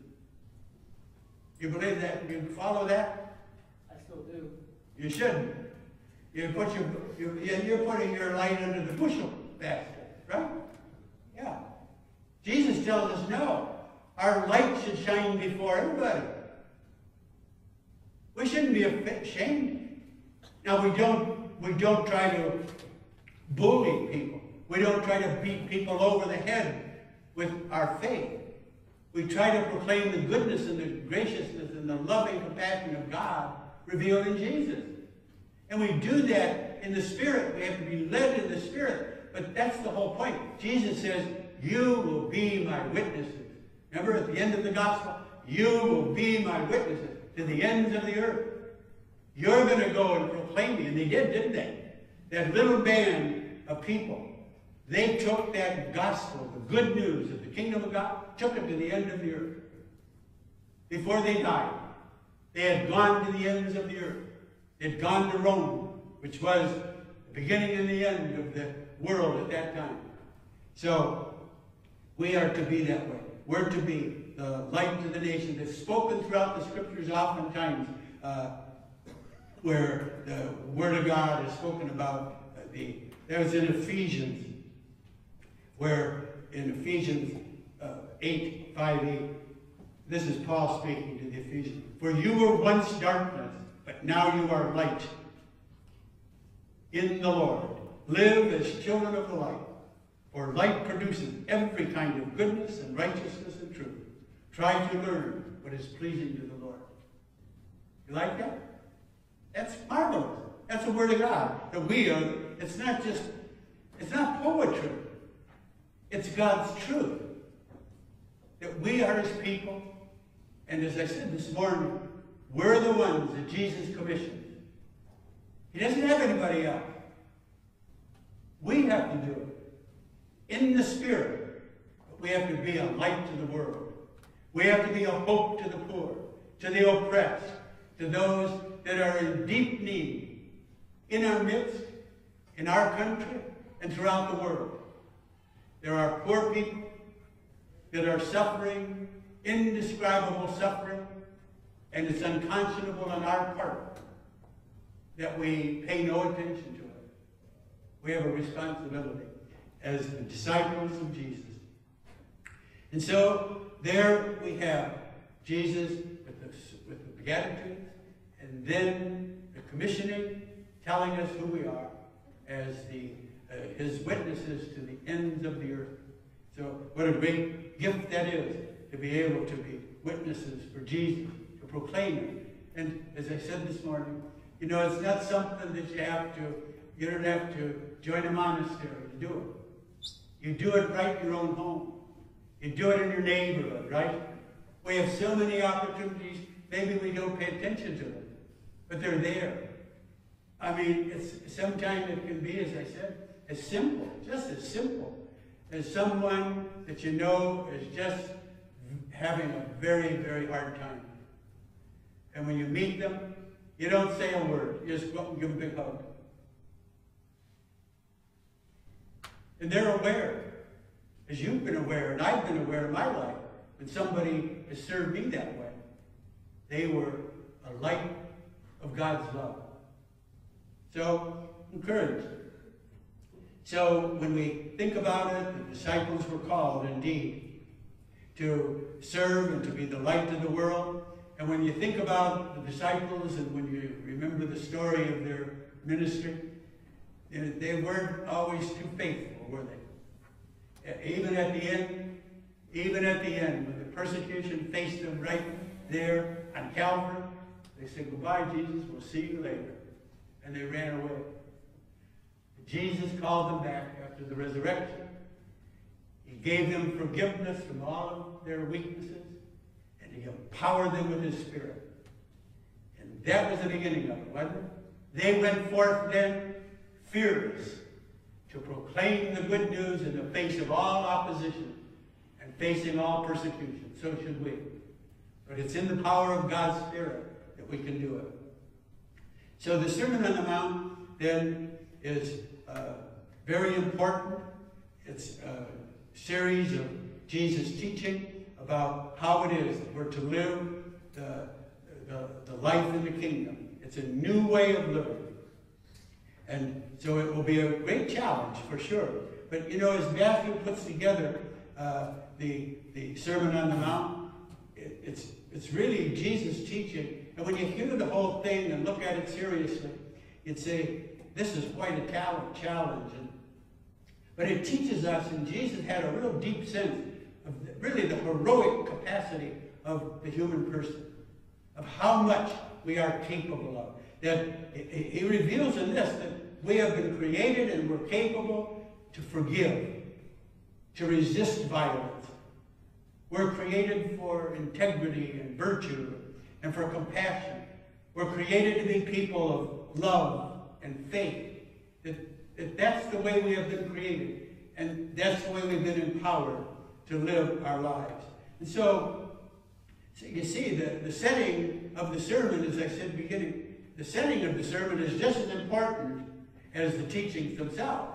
You believe that? You follow that? I still do. You shouldn't. You put your, you, you're putting your light under the bushel basket, right? Yeah. Jesus tells us no. Our light should shine before everybody. We shouldn't be ashamed. Now we don't we don't try to bully people. We don't try to beat people over the head with our faith. We try to proclaim the goodness and the graciousness and the loving compassion of God revealed in Jesus. And we do that in the Spirit. We have to be led in the Spirit. But that's the whole point. Jesus says, you will be my witnesses. Remember at the end of the gospel? You will be my witnesses to the ends of the earth. You're going to go and proclaim me. And they did, didn't they? That little band of people. They took that gospel, the good news of the kingdom of God, took it to the end of the earth. Before they died, they had gone to the ends of the earth. They had gone to Rome, which was the beginning and the end of the world at that time. So we are to be that way. We're to be the light to the nation. It's spoken throughout the scriptures oftentimes uh, where the Word of God is spoken about. Uh, the, that was in Ephesians, where in Ephesians uh, 8, 5, 8, this is Paul speaking to the Ephesians. For you were once darkness, but now you are light in the Lord. Live as children of the light. For light produces every kind of goodness and righteousness. Try to learn what is pleasing to the Lord. You like that? That's marvelous. That's the word of God. We are, it's not just, it's not poetry. It's God's truth. That we are his people. And as I said this morning, we're the ones that Jesus commissioned. He doesn't have anybody else. We have to do it. In the Spirit, But we have to be a light to the world. We have to be a hope to the poor, to the oppressed, to those that are in deep need in our midst, in our country, and throughout the world. There are poor people that are suffering indescribable suffering, and it's unconscionable on our part that we pay no attention to it. We have a responsibility as the disciples of Jesus. And so there we have Jesus with the, with the Beatitudes, and then the commissioning, telling us who we are as the, uh, his witnesses to the ends of the earth. So what a great gift that is to be able to be witnesses for Jesus, to proclaim it. And as I said this morning, you know, it's not something that you have to, you don't have to join a monastery to do it. You do it right in your own home. You do it in your neighborhood, right? We have so many opportunities, maybe we don't pay attention to them, but they're there. I mean, it's sometimes it can be, as I said, as simple, just as simple as someone that you know is just having a very, very hard time. And when you meet them, you don't say a word. You just go and give them a big hug. And they're aware, as you've been aware, and I've been aware in my life, when somebody has served me that way. They were a light of God's love. So, encouraged. So, when we think about it, the disciples were called indeed to serve and to be the light of the world. And when you think about the disciples and when you remember the story of their ministry, they weren't always too faithful, were they? Even at the end, even at the end, when the persecution faced them right there on Calvary, they said, goodbye, Jesus, we'll see you later. And they ran away. Jesus called them back after the resurrection He gave them forgiveness from all of their weaknesses, and he empowered them with his spirit. And that was the beginning of it, wasn't it? They went forth then fearless to proclaim the good news in the face of all opposition and facing all persecution. So should we. But it's in the power of God's Spirit that we can do it. So the Sermon on the Mount then is uh, very important. It's a series of Jesus teaching about how it is that we're to live the, the, the life in the kingdom. It's a new way of living. And so it will be a great challenge for sure. But you know, as Matthew puts together uh, the, the Sermon on the Mount, it, it's, it's really Jesus teaching. And when you hear the whole thing and look at it seriously, you'd say, this is quite a challenge. And but it teaches us, and Jesus had a real deep sense of really the heroic capacity of the human person, of how much we are capable of. That he reveals in this that we have been created and we're capable to forgive, to resist violence. We're created for integrity and virtue and for compassion. We're created to be people of love and faith. That that that's the way we have been created. And that's the way we've been empowered to live our lives. And so, so you see, the, the setting of the sermon, as I said beginning, the setting of the sermon is just as important as the teachings themselves.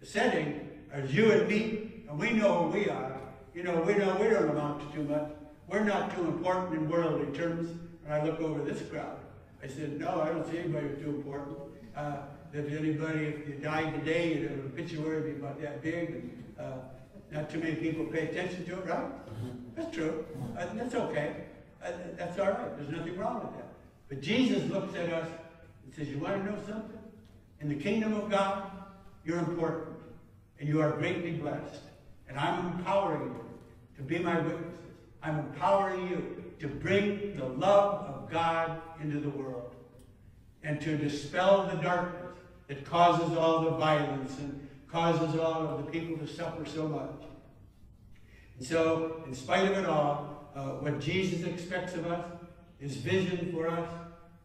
The setting is you and me, and we know who we are. You know, we know we don't amount to too much. We're not too important in worldly terms. And I look over this crowd. I said, no, I don't see anybody too important. Uh, that anybody, if you died today, you'd have an obituary be about that big, and uh, not too many people pay attention to it, right? Mm-hmm. That's true. Uh, that's okay. Uh, that's all right. There's nothing wrong with that. But Jesus looks at us and says, you want to know something? In the kingdom of God, you're important, and you are greatly blessed. And I'm empowering you to be my witnesses. I'm empowering you to bring the love of God into the world and to dispel the darkness that causes all the violence and causes all of the people to suffer so much. And so, in spite of it all, uh, what Jesus expects of us, his vision for us,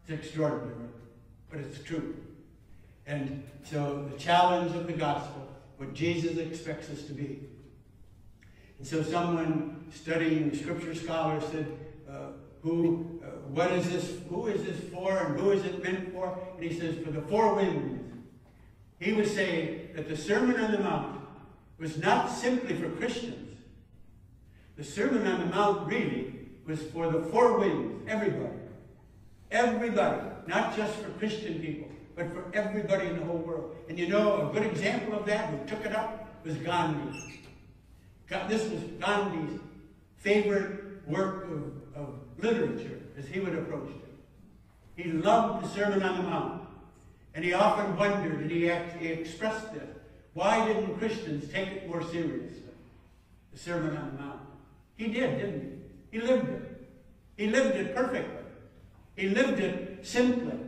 is extraordinary, but it's true. And so, the challenge of the gospel, what Jesus expects us to be. And so, someone studying scripture scholar said, uh, who, uh, what is this, who is this for and who is it meant for? And he says, for the four winds. He was saying that the Sermon on the Mount was not simply for Christians. The Sermon on the Mount really was for the four winds, everybody. Everybody, not just for Christian people, but for everybody in the whole world. And you know, a good example of that, who took it up, was Gandhi. This was Gandhi's favorite work of, of literature, as he would approach it. He loved the Sermon on the Mount. And he often wondered, and he, he expressed this, why didn't Christians take it more seriously? The Sermon on the Mount. He did, didn't he? He lived it. He lived it perfectly. He lived it simply.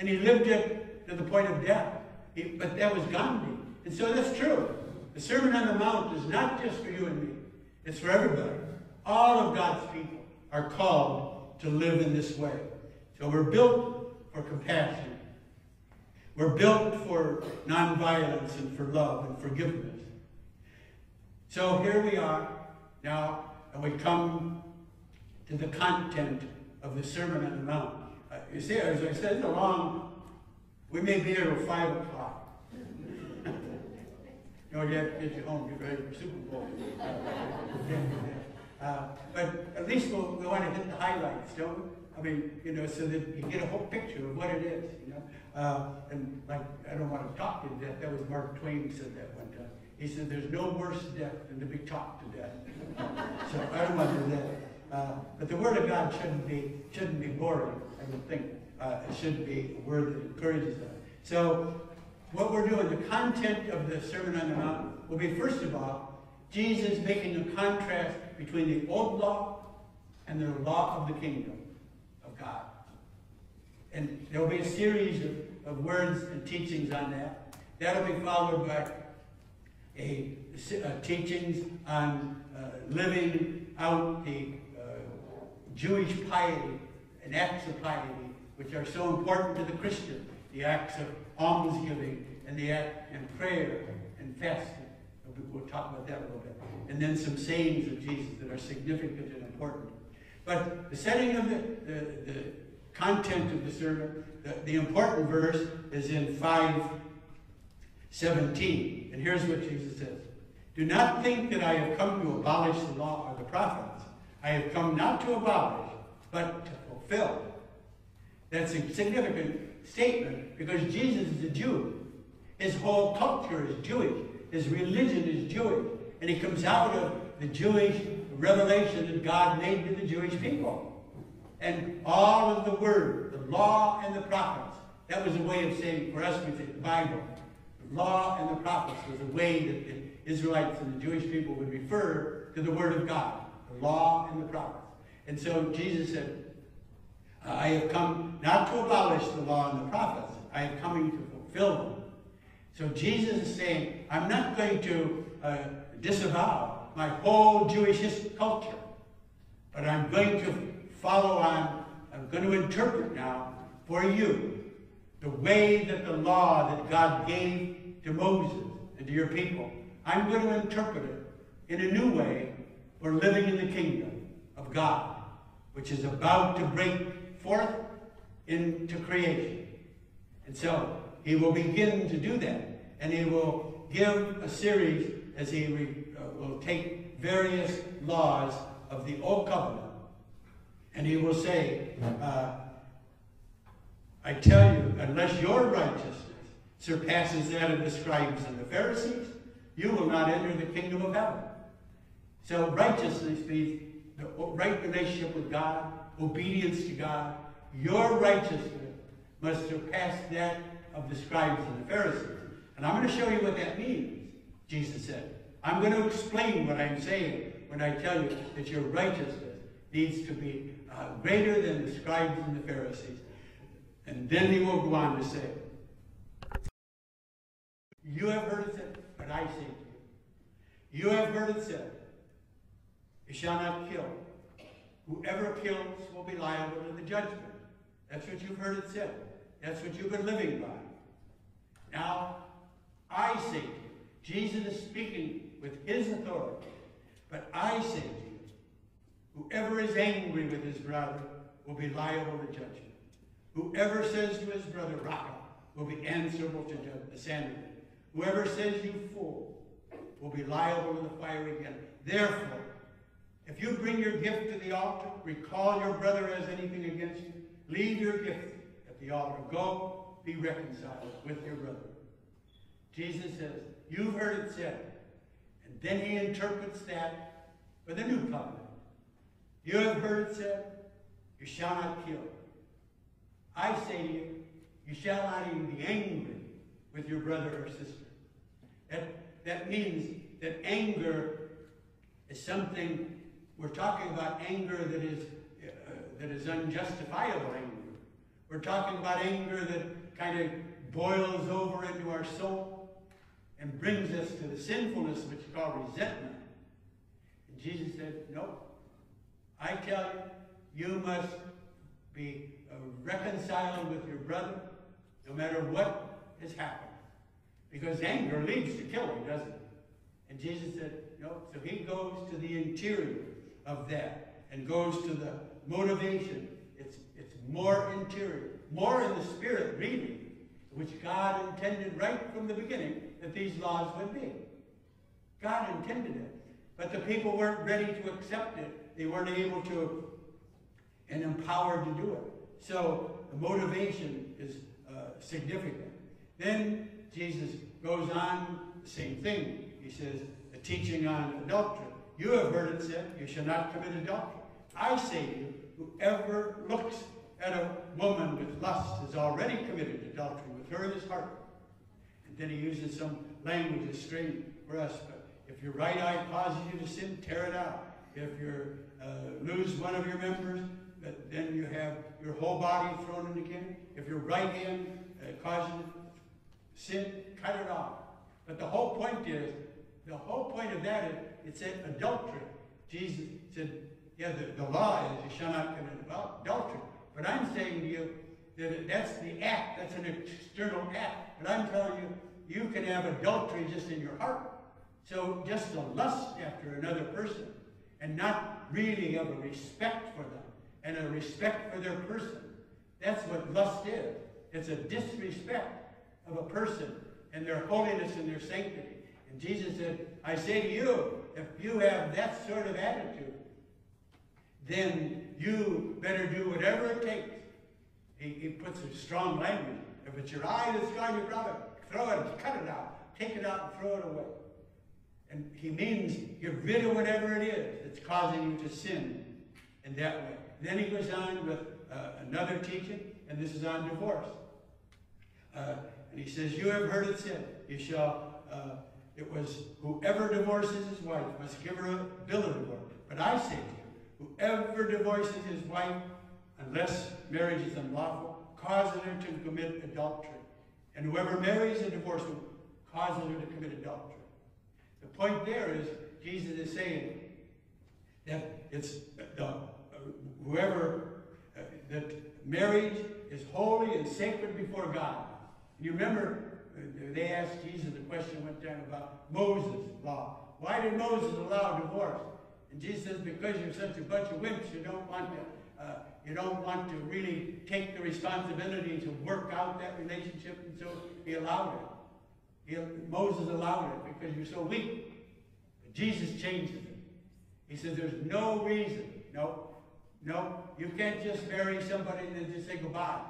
And he lived it to the point of death. He, but that was Gandhi. And so that's true. The Sermon on the Mount is not just for you and me. It's for everybody. All of God's people are called to live in this way. So we're built for compassion. We're built for nonviolence and for love and forgiveness. So here we are now, and we come to the content of the Sermon on the Mount. You see, as I said, it's a long, we may be here till 5 o'clock. [LAUGHS] you know, you have to get you home, get ready for Super Bowl. Uh, but at least we'll, we want to hit the highlights, don't we? I mean, you know, so that you get a whole picture of what it is, you know. Uh, and like, I don't want to talk to death. That was Mark Twain said that one time. He said, there's no worse death than to be talked to death. [LAUGHS] so I don't want to do that. Uh, but the Word of God shouldn't be, shouldn't be boring, Think. Uh, it should be a word that encourages us. So what we're doing, the content of the Sermon on the Mount will be, first of all, Jesus making a contrast between the old law and the law of the kingdom of God. And there will be a series of, of words and teachings on that. That'll be followed by a, a teachings on uh, living out the uh, Jewish piety and acts of piety, which are so important to the Christian. The acts of almsgiving and the act and prayer and fasting. We'll talk about that a little bit. And then some sayings of Jesus that are significant and important. But the setting of the, the, the content of the sermon, the, the important verse is in 517. And here's what Jesus says. Do not think that I have come to abolish the law or the prophets. I have come not to abolish, but to fulfill. That's a significant statement because Jesus is a Jew. His whole culture is Jewish. His religion is Jewish. And he comes out of the Jewish revelation that God made to the Jewish people. And all of the word, the law and the prophets, that was a way of saying, for us, we say the Bible. The law and the prophets was a way that the Israelites and the Jewish people would refer to the word of God, the law and the prophets. And so Jesus said, I have come not to abolish the law and the prophets. I am coming to fulfill them. So Jesus is saying, I'm not going to uh, disavow my whole Jewish culture, but I'm going to follow on, I'm going to interpret now for you the way that the law that God gave to Moses and to your people, I'm going to interpret it in a new way for living in the kingdom of God, which is about to break forth into creation. And so he will begin to do that, and he will give a series as he re, uh, will take various laws of the old covenant, and he will say, uh, I tell you, unless your righteousness surpasses that of the scribes and the Pharisees, you will not enter the kingdom of heaven. So righteousness means the right relationship with God, obedience to God. Your righteousness must surpass that of the scribes and the Pharisees. And I'm going to show you what that means, Jesus said. I'm going to explain what I'm saying when I tell you that your righteousness needs to be uh, greater than the scribes and the Pharisees. And then he will go on to say, You have heard it said, but I say to you, you have heard it said, You shall not kill. Whoever kills will be liable to the judgment. That's what you've heard it said. That's what you've been living by. Now, I say to you, Jesus is speaking with his authority, but I say to you, whoever is angry with his brother will be liable to judgment. Whoever says to his brother, Raca, will be answerable to the Sanhedrin. Whoever says you fool will be liable to the fire again. Therefore, if you bring your gift to the altar, recall your brother has anything against you, leave your gift at the altar. Go be reconciled with your brother. Jesus says, you've heard it said. And then he interprets that for the new covenant. You have heard it said, you shall not kill. I say to you, you shall not even be angry with your brother or sister. That, that means that anger is something, we're talking about anger that is, uh, that is unjustifiable anger. We're talking about anger that kind of boils over into our soul and brings us to the sinfulness which is called resentment. And Jesus said, no. I tell you, you must be uh, reconciled with your brother no matter what has happened. Because anger leads to killing, doesn't it? And Jesus said, no. So he goes to the interior of that and goes to the motivation. It's, it's more interior, more in the spirit, really, which God intended right from the beginning that these laws would be. God intended it. But the people weren't ready to accept it. They weren't able to and empowered to do it. So the motivation is uh, significant. Then Jesus goes on, the same thing. He says, the teaching on adultery. You have heard it said, you shall not commit adultery. I say to you, whoever looks at a woman with lust has already committed adultery with her in his heart. And then he uses some language that's strange for us. But if your right eye causes you to sin, tear it out. If you uh, lose one of your members, then you have your whole body thrown in again. If your right hand uh, causes sin, cut it off. But the whole point is, the whole point of that is, it said adultery. Jesus said, yeah, the, the law is you shall not commit adultery. But I'm saying to you that that's the act, that's an external act. But I'm telling you, you can have adultery just in your heart. So just the lust after another person and not really have a respect for them and a respect for their person. That's what lust is. It's a disrespect of a person and their holiness and their sanctity. And Jesus said, I say to you, if you have that sort of attitude, then you better do whatever it takes. He, he puts a strong language. If it's your eye that's got your brother, throw it, cut it out, take it out and throw it away. And he means get rid of whatever it is that's causing you to sin in that way. Then he goes on with uh, another teaching, and this is on divorce. Uh, and he says, You have heard it said, you shall, uh, it was whoever divorces his wife must give her a bill of divorce. But I say to you, whoever divorces his wife, unless marriage is unlawful, causes her to commit adultery. And whoever marries a divorced woman causes her to commit adultery. The point there is, Jesus is saying that it's the whoever, uh, that marriage is holy and sacred before God. You remember they asked Jesus the question one time about Moses' law. Why did Moses allow divorce? And Jesus says, because you're such a bunch of wimps, you don't want to, uh, you don't want to really take the responsibility to work out that relationship, and so he allowed it. He, Moses allowed it because you're so weak. But Jesus changes it. He says, there's no reason. No, no, you can't just marry somebody and then just say goodbye.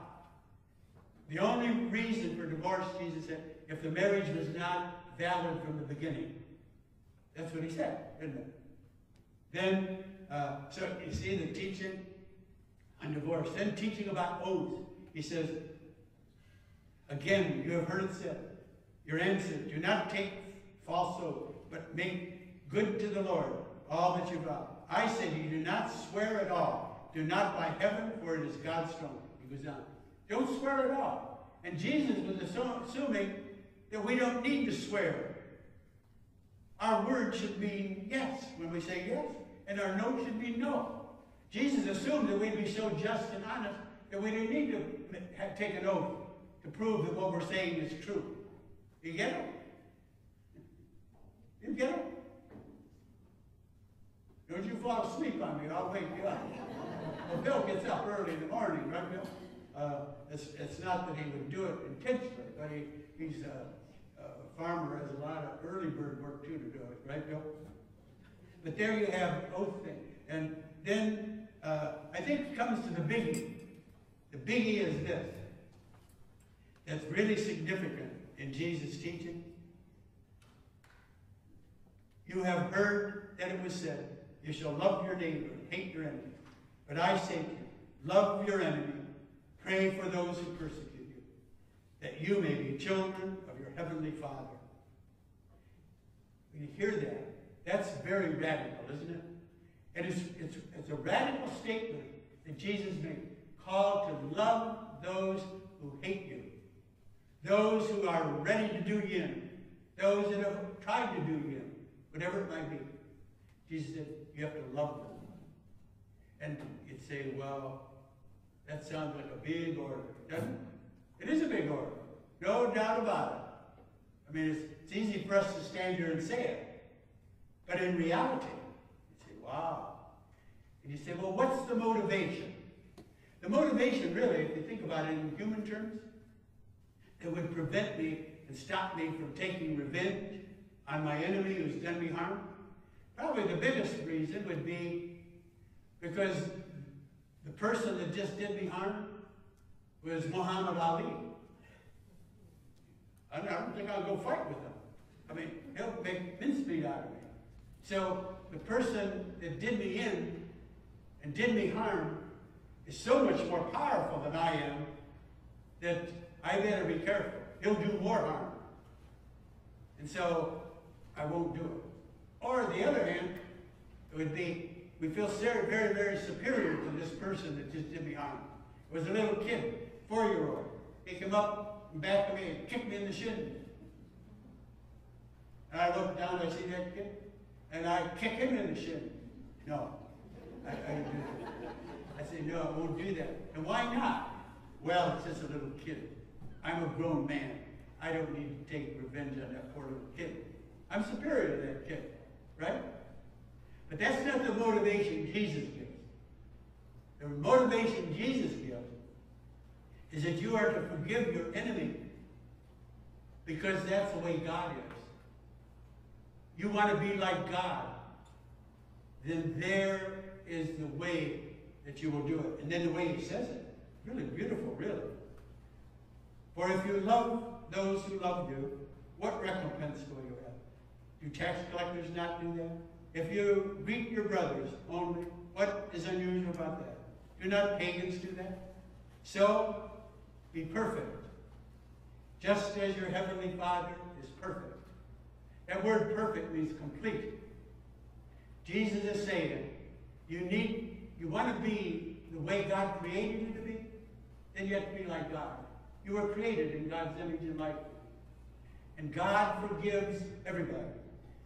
The only reason for divorce, Jesus said, if the marriage was not valid from the beginning. That's what he said, isn't it? Then, uh, so you see the teaching on divorce. Then teaching about oaths. He says, again, you have heard it said, your answer, do not take false oath, but make good to the Lord all that you vow. I say to you, do not swear at all. Do not by heaven, for it is God's throne. He goes on. Don't swear at all. And Jesus was assuming that we don't need to swear. Our word should mean yes when we say yes, and our no should be no. Jesus assumed that we'd be so just and honest that we didn't need to take an oath to prove that what we're saying is true. You get it? You get it? Don't you fall asleep on me, I'll wake you up. well, Bill gets up early in the morning, right, Bill? Uh, it's, it's not that he would do it intentionally, but he, he's a, a farmer, has a lot of early bird work too to do it, right, Bill? But there you have oath thing. And then uh, I think it comes to the biggie. The biggie is this. That's really significant in Jesus' teaching. You have heard that it was said, you shall love your neighbor hate your enemy. But I say to you, love your enemy, pray for those who persecute you, that you may be children of your heavenly Father. When you hear that, that's very radical, isn't it? And it's, it's, it's a radical statement that Jesus made, called to love those who hate you, those who are ready to do you those that have tried to do you whatever it might be. Jesus said, you have to love them. And you'd say, well, that sounds like a big order, doesn't it? It is a big order. No doubt about it. I mean, it's, it's easy for us to stand here and say it. But in reality, you say, wow. And you say, well, what's the motivation? The motivation, really, if you think about it in human terms, it would prevent me and stop me from taking revenge on my enemy who's done me harm. Probably the biggest reason would be because the person that just did me harm was Muhammad Ali. I don't think I'll go fight with him. I mean, he'll make mincemeat out of me. So the person that did me in and did me harm is so much more powerful than I am that I better be careful. He'll do more harm. And so I won't do it. Or the other hand, it would be, we feel very, very, superior to this person that just did me harm. It was a little kid, four-year-old. He came up and back of me and kicked me in the shin. And I looked down, I see that kid, and I kick him in the shin. No, I, I didn't do that. I said, no, I won't do that. And why not? Well, it's just a little kid. I'm a grown man. I don't need to take revenge on that poor little kid. I'm superior to that kid. Right? But that's not the motivation Jesus gives. The motivation Jesus gives is that you are to forgive your enemy because that's the way God is. You want to be like God, then there is the way that you will do it. And then the way he says it, really beautiful, really. For if you love those who love you, what recompense will you have? Do tax collectors not do that? If you greet your brothers only, what is unusual about that? Do not pagans do that? So, be perfect, just as your heavenly Father is perfect. That word perfect means complete. Jesus is saying, you need, you want to be the way God created you to be, then you have to be like God. You were created in God's image and likeness. And God forgives everybody.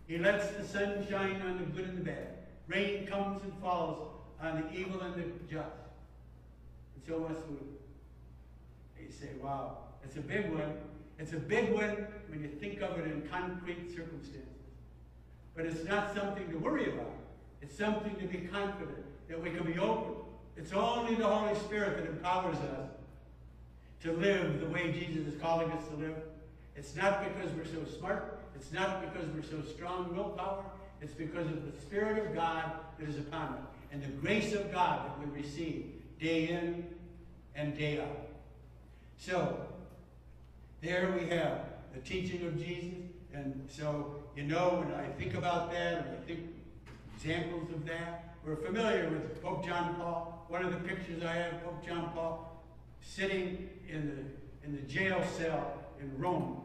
He lets the sun shine on the good and the bad. Rain comes and falls on the evil and the just. And so must we. You say, wow, it's a big one. It's a big one when you think of it in concrete circumstances. But it's not something to worry about. It's something to be confident that we can be open. It's only the Holy Spirit that empowers us to live the way Jesus is calling us to live. It's not because we're so smart. It's not because we're so strong willpower. It's because of the Spirit of God that is upon us and the grace of God that we receive day in and day out. So, there we have the teaching of Jesus. And so, you know, when I think about that, and I think examples of that, we're familiar with Pope John Paul. One of the pictures I have, Pope John Paul sitting in the, in the jail cell in Rome.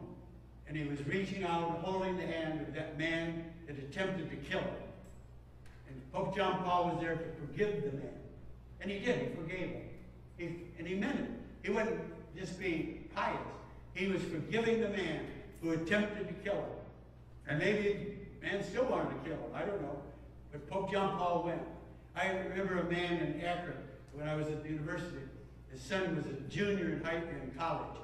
And he was reaching out holding the hand of that man that attempted to kill him. And Pope John Paul was there to forgive the man. And he did, he forgave him. He, and he meant it. He wasn't just being pious. He was forgiving the man who attempted to kill him. And maybe the man still wanted to kill him. I don't know. But Pope John Paul went. I remember a man in Akron when I was at the university. His son was a junior in high in college.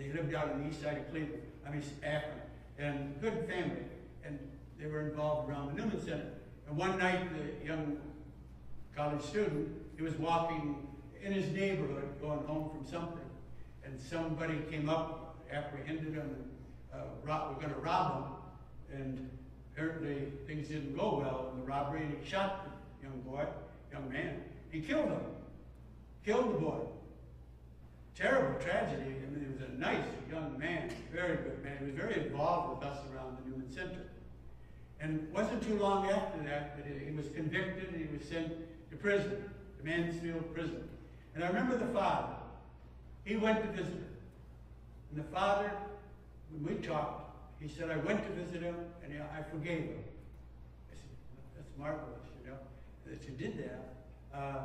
They lived out on the east side of Cleveland. I mean Akron. And good family. And they were involved around the Newman Center. And one night, the young college student, he was walking in his neighborhood, going home from something, and somebody came up, apprehended him, and uh, were going to rob him, and apparently things didn't go well in the robbery, and he shot the young boy, young man. He killed him, killed the boy. Terrible tragedy. I mean, he was a nice young man, very good man. He was very involved with us around the Newman Center. And it wasn't too long after that that he was convicted and he was sent to prison, to Mansfield Prison. And I remember the father. He went to visit him. And the father, when we talked, he said, I went to visit him and I forgave him. I said, that's marvelous, you know, that you did that. Uh,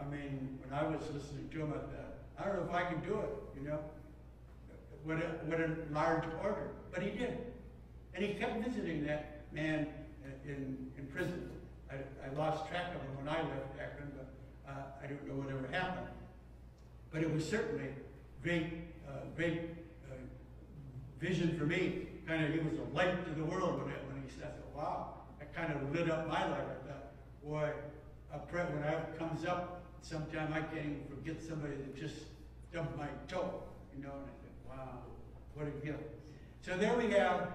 I mean, when I was listening to him, I thought, I don't know if I can do it, you know. What a, what a large order. But he did. And he kept visiting that man in, in prison. I, I lost track of him when I left Akron, but uh, I don't know whatever happened. But it was certainly great, uh, great uh, vision for me. Kind of, he was a light to the world when, it, when he said, wow, that kind of lit up my life. I thought, boy, a prayer, when it comes up, sometime I can't even forget somebody that just stubbed my toe, you know, and I said, wow, what a gift. So there we have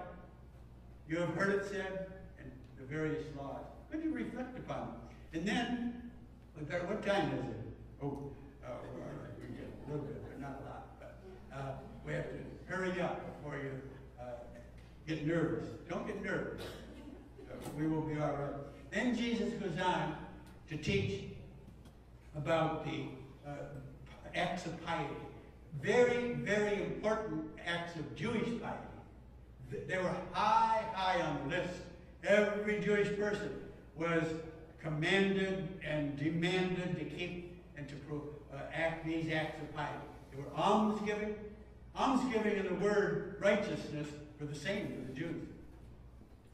you have heard it said, and the various laws. But you reflect upon them. And then, what time is it? Oh, uh, we get a little bit, but not a lot. But uh, we have to hurry up before you uh, get nervous. Don't get nervous. Uh, we will be all right. Then Jesus goes on to teach about the uh, acts of piety. Very, very important acts of Jewish piety. They were high, high on the list. Every Jewish person was commanded and demanded to keep and to uh, act these acts of piety. They were almsgiving. Almsgiving and the word righteousness were the same for the Jews.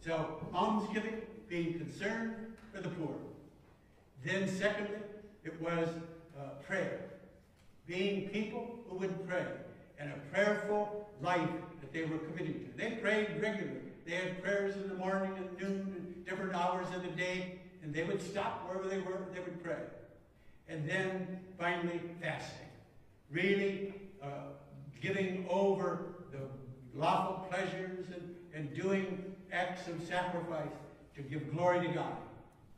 So, almsgiving, being concerned for the poor. Then, secondly, it was uh, prayer. Being people who would pray and a prayerful life that they were committing to. They prayed regularly. They had prayers in the morning and noon and different hours of the day, and they would stop wherever they were, they would pray. And then finally, fasting. Really uh, giving over the lawful pleasures and, and doing acts of sacrifice to give glory to God.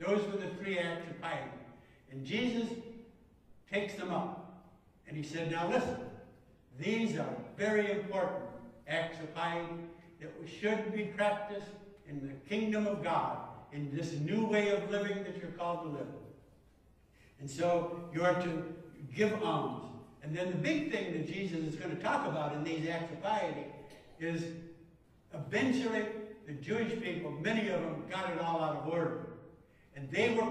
Those were the three acts of piety. And Jesus takes them up. And he said, Now listen, these are very important acts of piety that should be practiced in the kingdom of God, in this new way of living that you're called to live. And so you are to give alms. And then the big thing that Jesus is going to talk about in these acts of piety is eventually the Jewish people, many of them got it all out of order. And they were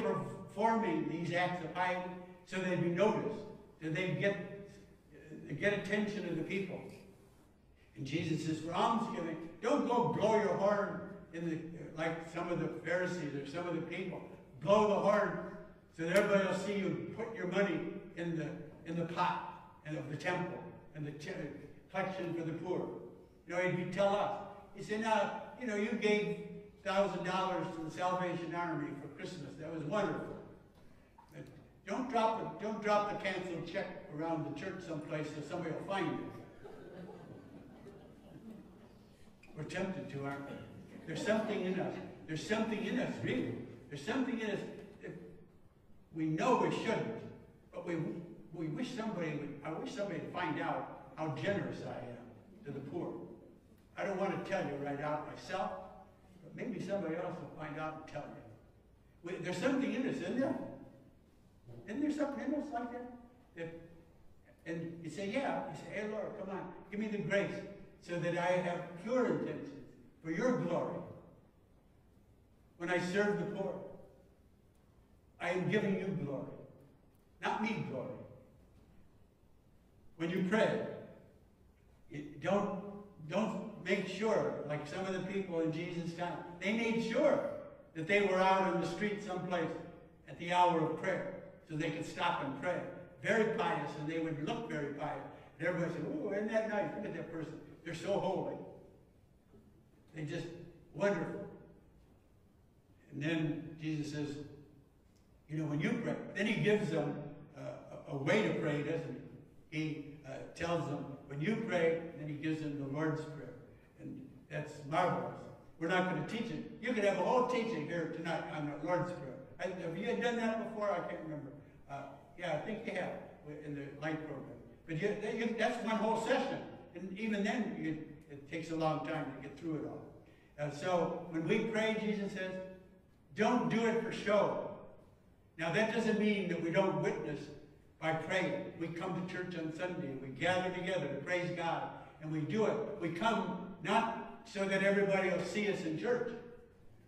performing these acts of piety so they'd be noticed, so they'd get, uh, get attention of the people. And Jesus says, for almsgiving, don't go blow your horn in the, uh, like some of the Pharisees or some of the people. Blow the horn so that everybody will see you put your money in the, in the pot. and of the temple and the collection for the poor. You know, he'd be tell us. He said, now, you know, you gave thousand dollars to the Salvation Army for Christmas. That was wonderful. Don't drop. Don't drop the canceled check around the church someplace so somebody will find it. We're tempted to, aren't we? There's something in us. There's something in us, really. There's something in us we know we shouldn't, but we we wish somebody would. I wish somebody would find out how generous I am to the poor. I don't want to tell you right out myself, but maybe somebody else will find out and tell you. There's something in us, isn't there? Isn't there something in us like that? that and you say, yeah. You say, hey, Lord, come on, give me the grace so that I have pure intentions for your glory. When I serve the poor, I am giving you glory, not me glory. When you pray, it, don't, don't make sure, like some of the people in Jesus' time, they made sure that they were out on the street someplace at the hour of prayer so they could stop and pray. Very pious, and they would look very pious. And everybody said, oh, isn't that nice? Look at that person. They're so holy. They're just wonderful. And then Jesus says, you know, when you pray, then he gives them uh, a, a way to pray, doesn't he? He uh, tells them, when you pray, then he gives them the Lord's Prayer. And that's marvelous. We're not going to teach it. You could have a whole teaching here tonight on the Lord's Prayer. I, have you done that before? I can't remember. Yeah, I think you have in the light program. But you, you, that's one whole session. And even then, you, it takes a long time to get through it all. Uh, so when we pray, Jesus says, don't do it for show. Now that doesn't mean that we don't witness by praying. We come to church on Sunday we gather together to praise God and we do it. We come not so that everybody will see us in church.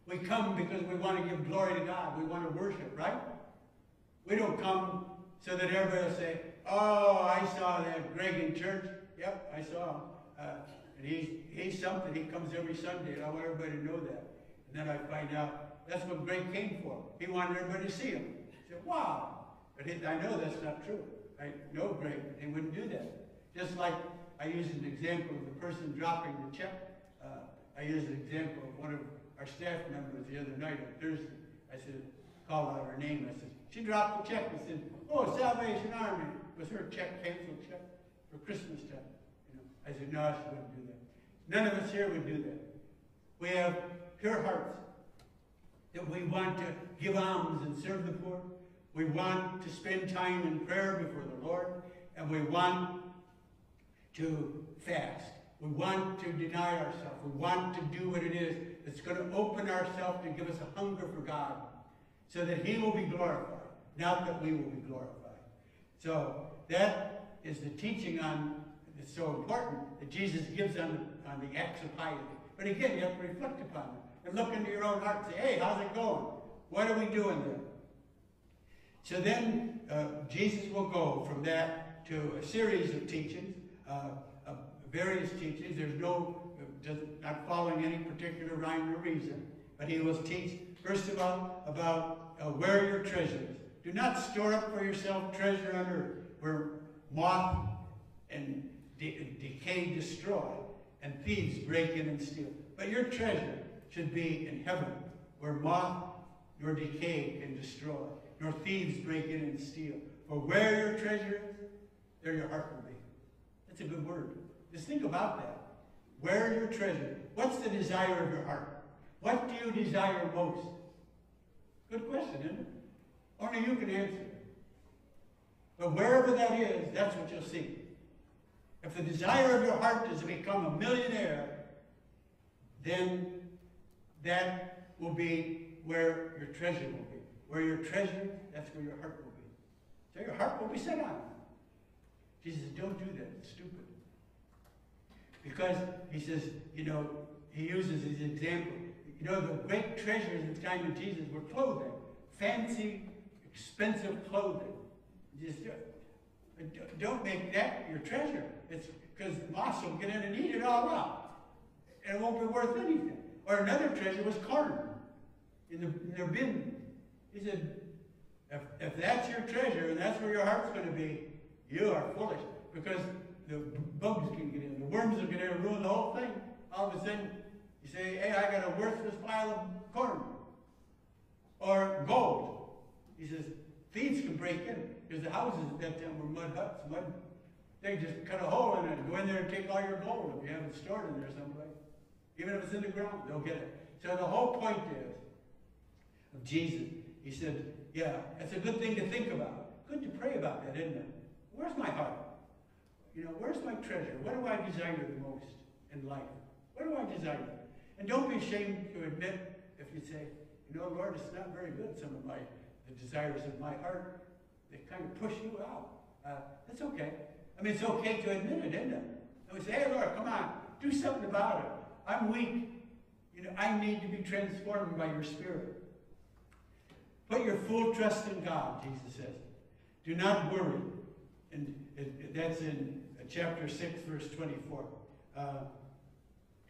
We come because we want to give glory to God. We want to worship, right? We don't come so that everybody will say, oh, I saw that Greg in church. Yep, I saw him. Uh, and he's, he's something. He comes every Sunday, and I want everybody to know that. And then I find out that's what Greg came for. He wanted everybody to see him. I said, wow. But it, I know that's not true. I know Greg, but he wouldn't do that. Just like I used an example of the person dropping the check. Uh, I used an example of one of our staff members the other night on Thursday. I said, call out her name. I said, she dropped the check. I said, oh, Salvation Army. Was her check canceled check for Christmas time? You know, I said, no, she wouldn't do that. None of us here would do that. We have pure hearts that we want to give alms and serve the poor. We want to spend time in prayer before the Lord, and we want to fast. We want to deny ourselves. We want to do what it is that's going to open ourselves to give us a hunger for God so that He will be glorified, not that we will be glorified. So that is the teaching on it's so important that Jesus gives on, on the acts of piety. But again, you have to reflect upon it and look into your own heart and say, hey, how's it going? What are we doing there? So then uh, Jesus will go from that to a series of teachings, uh, various teachings. There's no, not following any particular rhyme or reason, but he will teach, first of all, about uh, where your treasure is. Do not store up for yourself treasure on earth, where moth and de decay destroy, and thieves break in and steal. But your treasure should be in heaven, where moth nor decay can destroy, nor thieves break in and steal. For where your treasure is, there your heart will be. That's a good word. Just think about that. Where your treasure? What's the desire of your heart? What do you desire most? Good question, isn't it? Only you can answer. But wherever that is, that's what you'll see. If the desire of your heart is to become a millionaire, then that will be where your treasure will be. Where your treasure, that's where your heart will be. So your heart will be set on. Jesus says, don't do that. It's stupid. Because he says, you know, he uses his example. You know, the great treasures in the time of Jesus were clothing. Fancy, expensive clothing. Just don't make that your treasure. It's because moths will get in and eat it all up. And it won't be worth anything. Or another treasure was corn in, the, in their bin. He said, if, if that's your treasure and that's where your heart's going to be, you are foolish. because the bugs can get in, the worms will get in and ruin the whole thing. All of a sudden, you say, hey, I got a worthless pile of corn or gold. He says, thieves can break in because the houses at that time were mud huts, mud. They just cut a hole in it, go in there and take all your gold if you have it stored in there someplace. Even if it's in the ground, they'll get it. So the whole point is of Jesus, he said, yeah, it's a good thing to think about. Good to pray about that, isn't it? Where's my heart? You know, where's my treasure? What do I desire the most in life? What do I desire? And don't be ashamed to admit if you say, you know, Lord, it's not very good, some of my the desires of my heart. They kind of push you out. Uh, that's okay. I mean, it's okay to admit it, isn't it? And we say, hey, Lord, come on, do something about it. I'm weak. You know, I need to be transformed by your Spirit. Put your full trust in God, Jesus says. Do not worry. And that's in chapter 6, verse 24. Uh,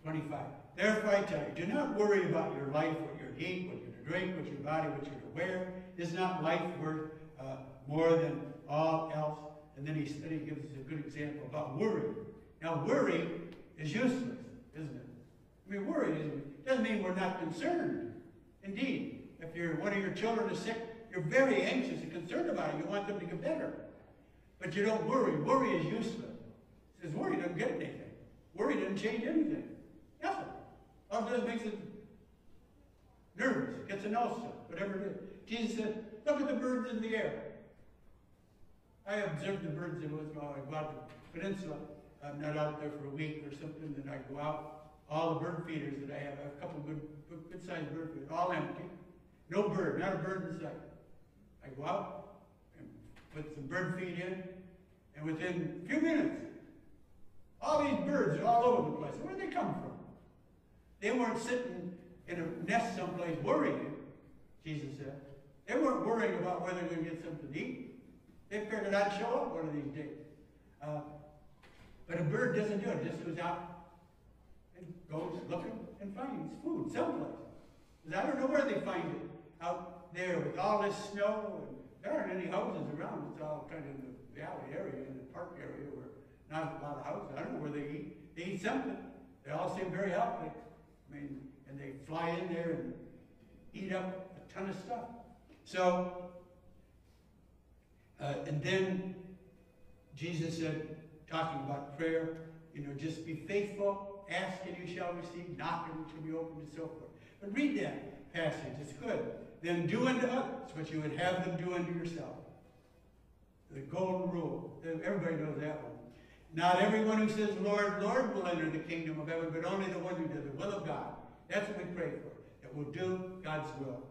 25. Therefore I tell you, do not worry about your life, what you're eat, what to drink, what your body, what to wear. Is not life worth uh, more than all else? And then he, then he gives us a good example about worry. Now, worry is useless, isn't it? I mean, worry is, doesn't mean we're not concerned. Indeed, if you're, one of your children is sick, you're very anxious and concerned about it. You want them to get better. But you don't worry. Worry is useless. He says worry doesn't get anything. Worry doesn't change anything. Nothing. All it does makes it nervous, gets an ulcer, whatever it is. Jesus said, look at the birds in the air. I observe the birds in with my about the peninsula. I'm not out there for a week or something, then I go out. All the bird feeders that I have, I have a couple good, good sized bird feeders, all empty. No bird, not a bird in sight. I go out and put some bird feed in, and within a few minutes, all these birds are all over the place. Where did they come from? They weren't sitting in a nest someplace worrying, Jesus said. They weren't worrying about whether they're going to get something to eat. They figured I'd show up one of these days. Uh, but a bird doesn't do it. It just goes out and goes looking and finds food someplace. Because I don't know where they find it. Out there with all this snow, and there aren't any houses around. It's all kind of in the valley area, in the park area, where not a lot of houses. I don't know where they eat. They eat something. They all seem very healthy. I mean, and they fly in there and eat up a ton of stuff. So, uh, and then Jesus said, talking about prayer, you know, just be faithful, ask and you shall receive, knock and it shall be opened, and so forth. But read that passage, it's good. Then do unto others what you would have them do unto yourself. The golden rule. Everybody knows that one. Not everyone who says, Lord, Lord, will enter the kingdom of heaven, but only the one who does the will of God. That's what we pray for, that will do God's will.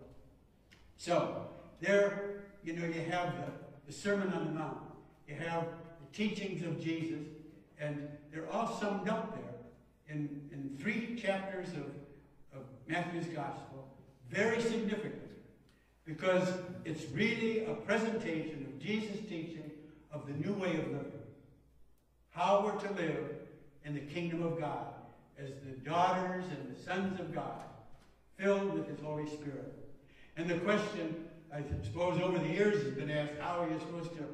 So, there, you know, you have the, the Sermon on the Mount. You have the teachings of Jesus, and they're all summed up there in, in three chapters of, of Matthew's Gospel. Very significant, because it's really a presentation of Jesus' teaching of the new way of living how we're to live in the kingdom of God as the daughters and the sons of God, filled with His Holy Spirit. And the question, I suppose, over the years has been asked: How are you supposed to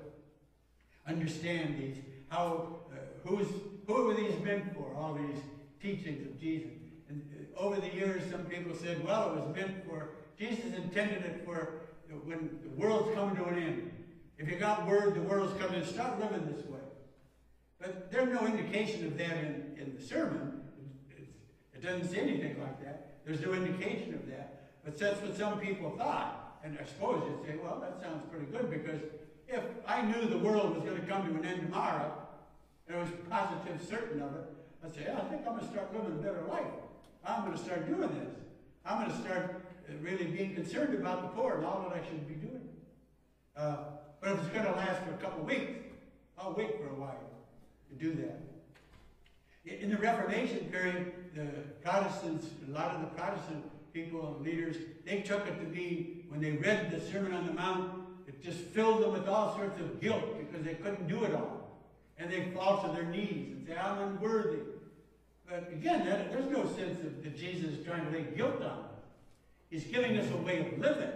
understand these? How, uh, who's, who are these meant for? All these teachings of Jesus. And uh, over the years, some people said, "Well, it was meant for Jesus intended it for when the world's coming to an end. If you got word the world's coming, start living this way." But there's no indication of that in, in the sermon. It, it doesn't say anything like that. There's no indication of that. But that's what some people thought. And I suppose you'd say, well, that sounds pretty good because if I knew the world was going to come to an end tomorrow, and I was positive certain of it, I'd say, yeah, I think I'm going to start living a better life. I'm going to start doing this. I'm going to start really being concerned about the poor and all that I should be doing. Uh, but if it's going to last for a couple weeks, I'll wait for a while to do that. In the Reformation period, the Protestants, a lot of the Protestant people and leaders, they took it to be, when they read the Sermon on the Mount, it just filled them with all sorts of guilt because they couldn't do it all. And they fall to their knees and say, I'm unworthy. But again, that, there's no sense of, that Jesus is trying to lay guilt on us. He's giving us a way of living.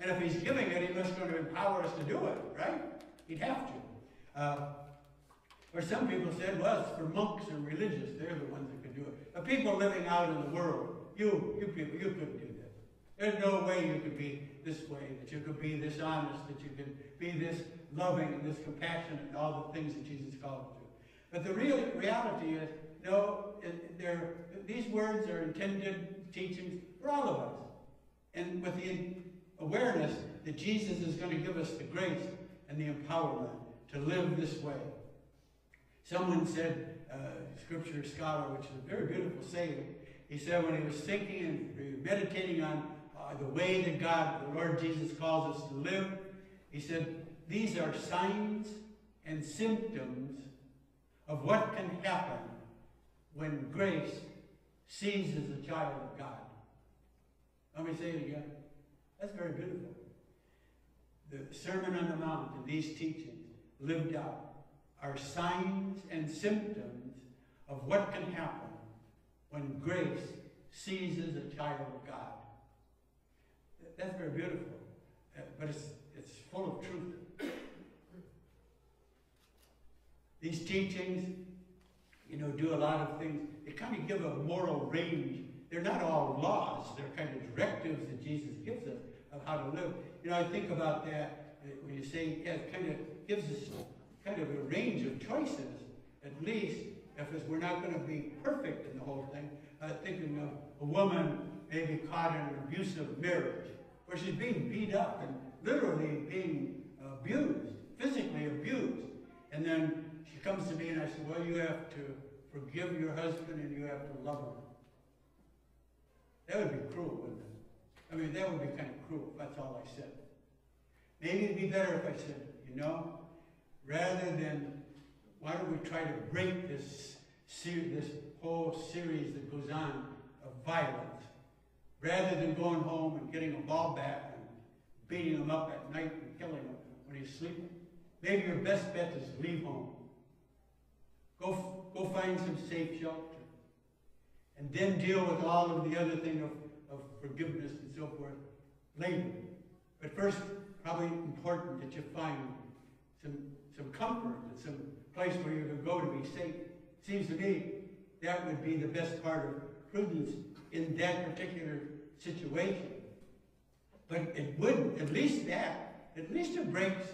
And if he's giving it, he must going to empower us to do it, right? He'd have to. Uh, Or some people said, well, it's for monks or religious. They're the ones that can do it. But people living out in the world, you, you people, you couldn't do that. There's no way you could be this way, that you could be this honest, that you could be this loving and this compassionate and all the things that Jesus called you to. But the real reality is, no, these words are intended teachings for all of us. And with the awareness that Jesus is going to give us the grace and the empowerment to live this way. Someone said, uh, scripture scholar, which is a very beautiful saying, he said when he was thinking and meditating on uh, the way that God, the Lord Jesus calls us to live, he said, these are signs and symptoms of what can happen when grace seizes a child of God. Let me say it again. That's very beautiful. The Sermon on the Mount and these teachings lived out are signs and symptoms of what can happen when grace seizes a child of God. That's very beautiful, uh, but it's, it's full of truth. These teachings, you know, do a lot of things. They kind of give a moral range. They're not all laws. They're kind of directives that Jesus gives us of how to live. You know, I think about that uh, when you say, yeah, it kind of gives us kind of a range of choices, at least, if we're not going to be perfect in the whole thing. Uh, thinking of a woman maybe caught in an abusive marriage, where she's being beat up and literally being abused, physically abused. And then she comes to me and I said, well, you have to forgive your husband and you have to love him. That would be cruel, wouldn't it? I mean, that would be kind of cruel. That's all I said. Maybe it'd be better if I said, you know, rather than, why don't we try to break this, this whole series that goes on of violence, rather than going home and getting a ball bat and beating him up at night and killing him when he's sleeping. Maybe your best bet is leave home. Go, go find some safe shelter. And then deal with all of the other thing of, of forgiveness and so forth later. But first, probably important that you find some, some comfort and some place where you can go to be safe. Seems to me that would be the best part of prudence in that particular situation. But it would, at least that, at least it breaks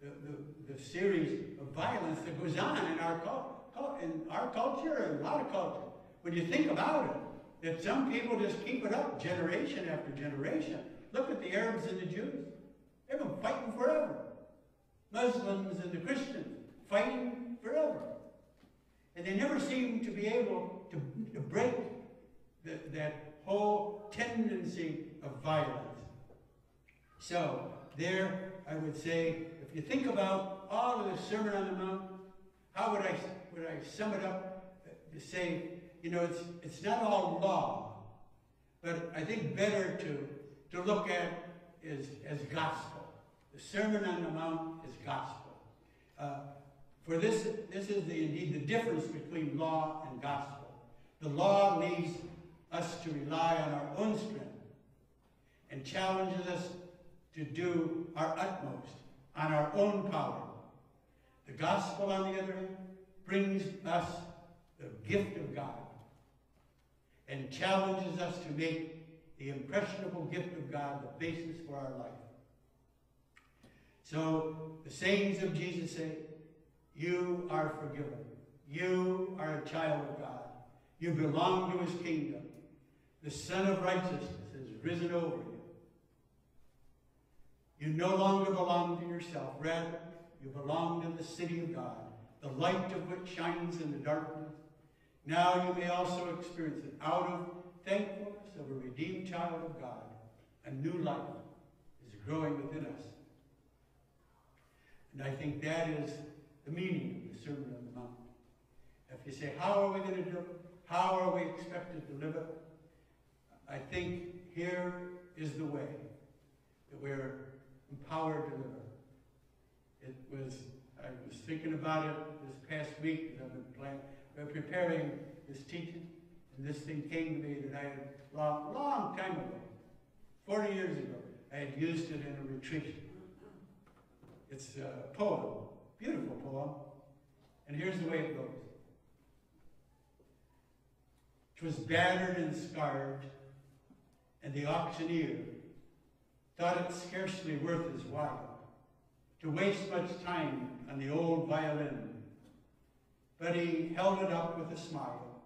the, the, the series of violence that goes on in our, in our culture and a lot of culture. When you think about it, that some people just keep it up generation after generation. Look at the Arabs and the Jews. They've been fighting forever. Muslims and the Christians fighting forever. And they never seem to be able to, to break the, that whole tendency of violence. So, there, I would say, if you think about all of the Sermon on the Mount, how would I, would I sum it up to say, you know, it's, it's not all law, but I think better to, to look at is as gospel. The Sermon on the Mount is gospel. Uh, for this, this is the, indeed the difference between law and gospel. The law leads us to rely on our own strength and challenges us to do our utmost on our own power. The gospel, on the other hand, brings us the gift of God and challenges us to make the impressionable gift of God the basis for our life. So the sayings of Jesus say, you are forgiven. You are a child of God. You belong to his kingdom. The Sun of Righteousness has risen over you. You no longer belong to yourself. Rather, you belong to the city of God, the light of which shines in the darkness. Now you may also experience it out of thankfulness of a redeemed child of God. A new life is growing within us. And I think that is the meaning of the Sermon on the Mount. If you say, how are we going to do it? How are we expected to live it? I think here is the way that we're empowered to live it. It was, I was thinking about it this past week as I've been planning, uh, preparing this teaching, and this thing came to me that I had long, long time ago, 40 years ago, I had used it in a retreat. It's a poem, beautiful poem. And here's the way it goes. Twas battered and scarred, and the auctioneer thought it scarcely worth his while to waste much time on the old violin. But he held it up with a smile.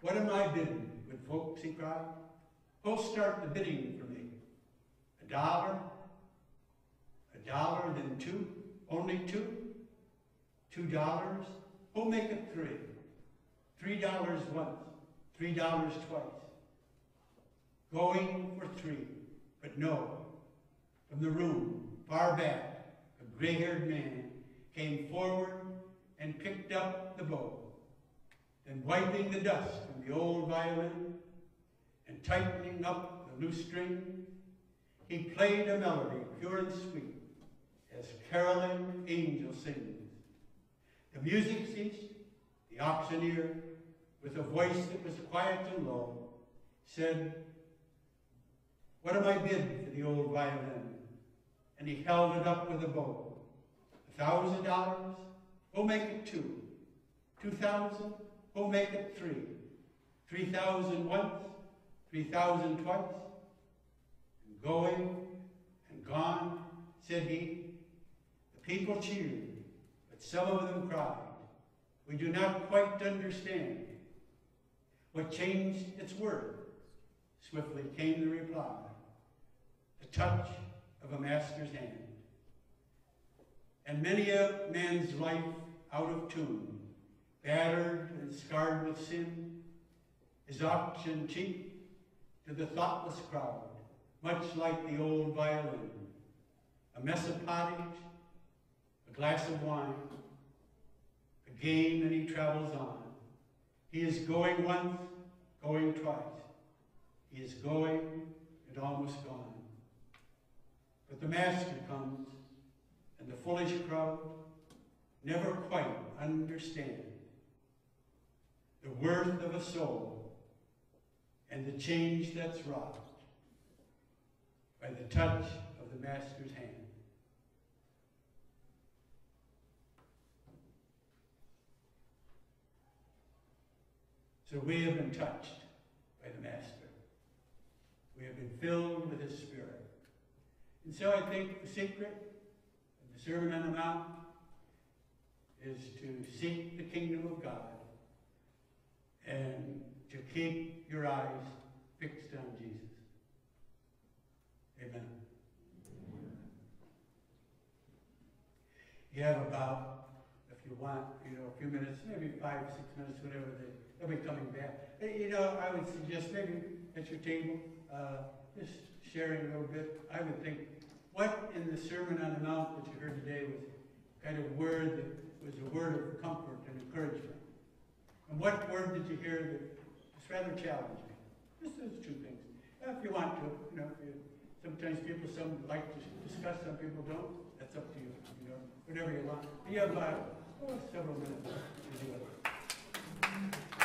What am I bidding, good folks, he cried. Who'll start the bidding for me? A dollar? A dollar, then two? Only two? Two dollars? Who'll make it three? Three dollars once, three dollars twice. Going for three, but no. From the room, far back, a gray-haired man came forward and picked up the bow. Then wiping the dust from the old violin and tightening up the loose string, he played a melody pure and sweet as caroling angel sings. The music ceased, the auctioneer, with a voice that was quiet and low, said, What am I bid for the old violin? And he held it up with a bow. A thousand dollars? We'll make it two. Two thousand? We'll make it three. Three thousand once? Three thousand twice? And going and gone, said he. People cheered, but some of them cried. We do not quite understand. What changed its word? Swiftly came the reply. The touch of a master's hand. And many a man's life out of tune, battered and scarred with sin, is auctioned cheap to the thoughtless crowd, much like the old violin. A mess of pottage, glass of wine, a game, and he travels on. He is going once, going twice. He is going and almost gone. But the Master comes, and the foolish crowd never quite understand the worth of a soul and the change that's wrought by the touch of the Master's hand. So we have been touched by the Master. We have been filled with His Spirit. And so I think the secret of the Sermon on the Mount is to seek the kingdom of God and to keep your eyes fixed on Jesus. Amen. You have about, if you want, you know, a few minutes, maybe five, six minutes, whatever, they, they'll be coming back. You know, I would suggest maybe at your table, uh, just sharing a little bit. I would think, what in the Sermon on the Mount that you heard today was kind of word that was a word of comfort and encouragement? And what word did you hear that was rather challenging? Just those two things. If you want to, you know, you, sometimes people, some like to discuss, some people don't. That's up to you, you know, whatever you want. You have, uh, oh, several minutes to do it.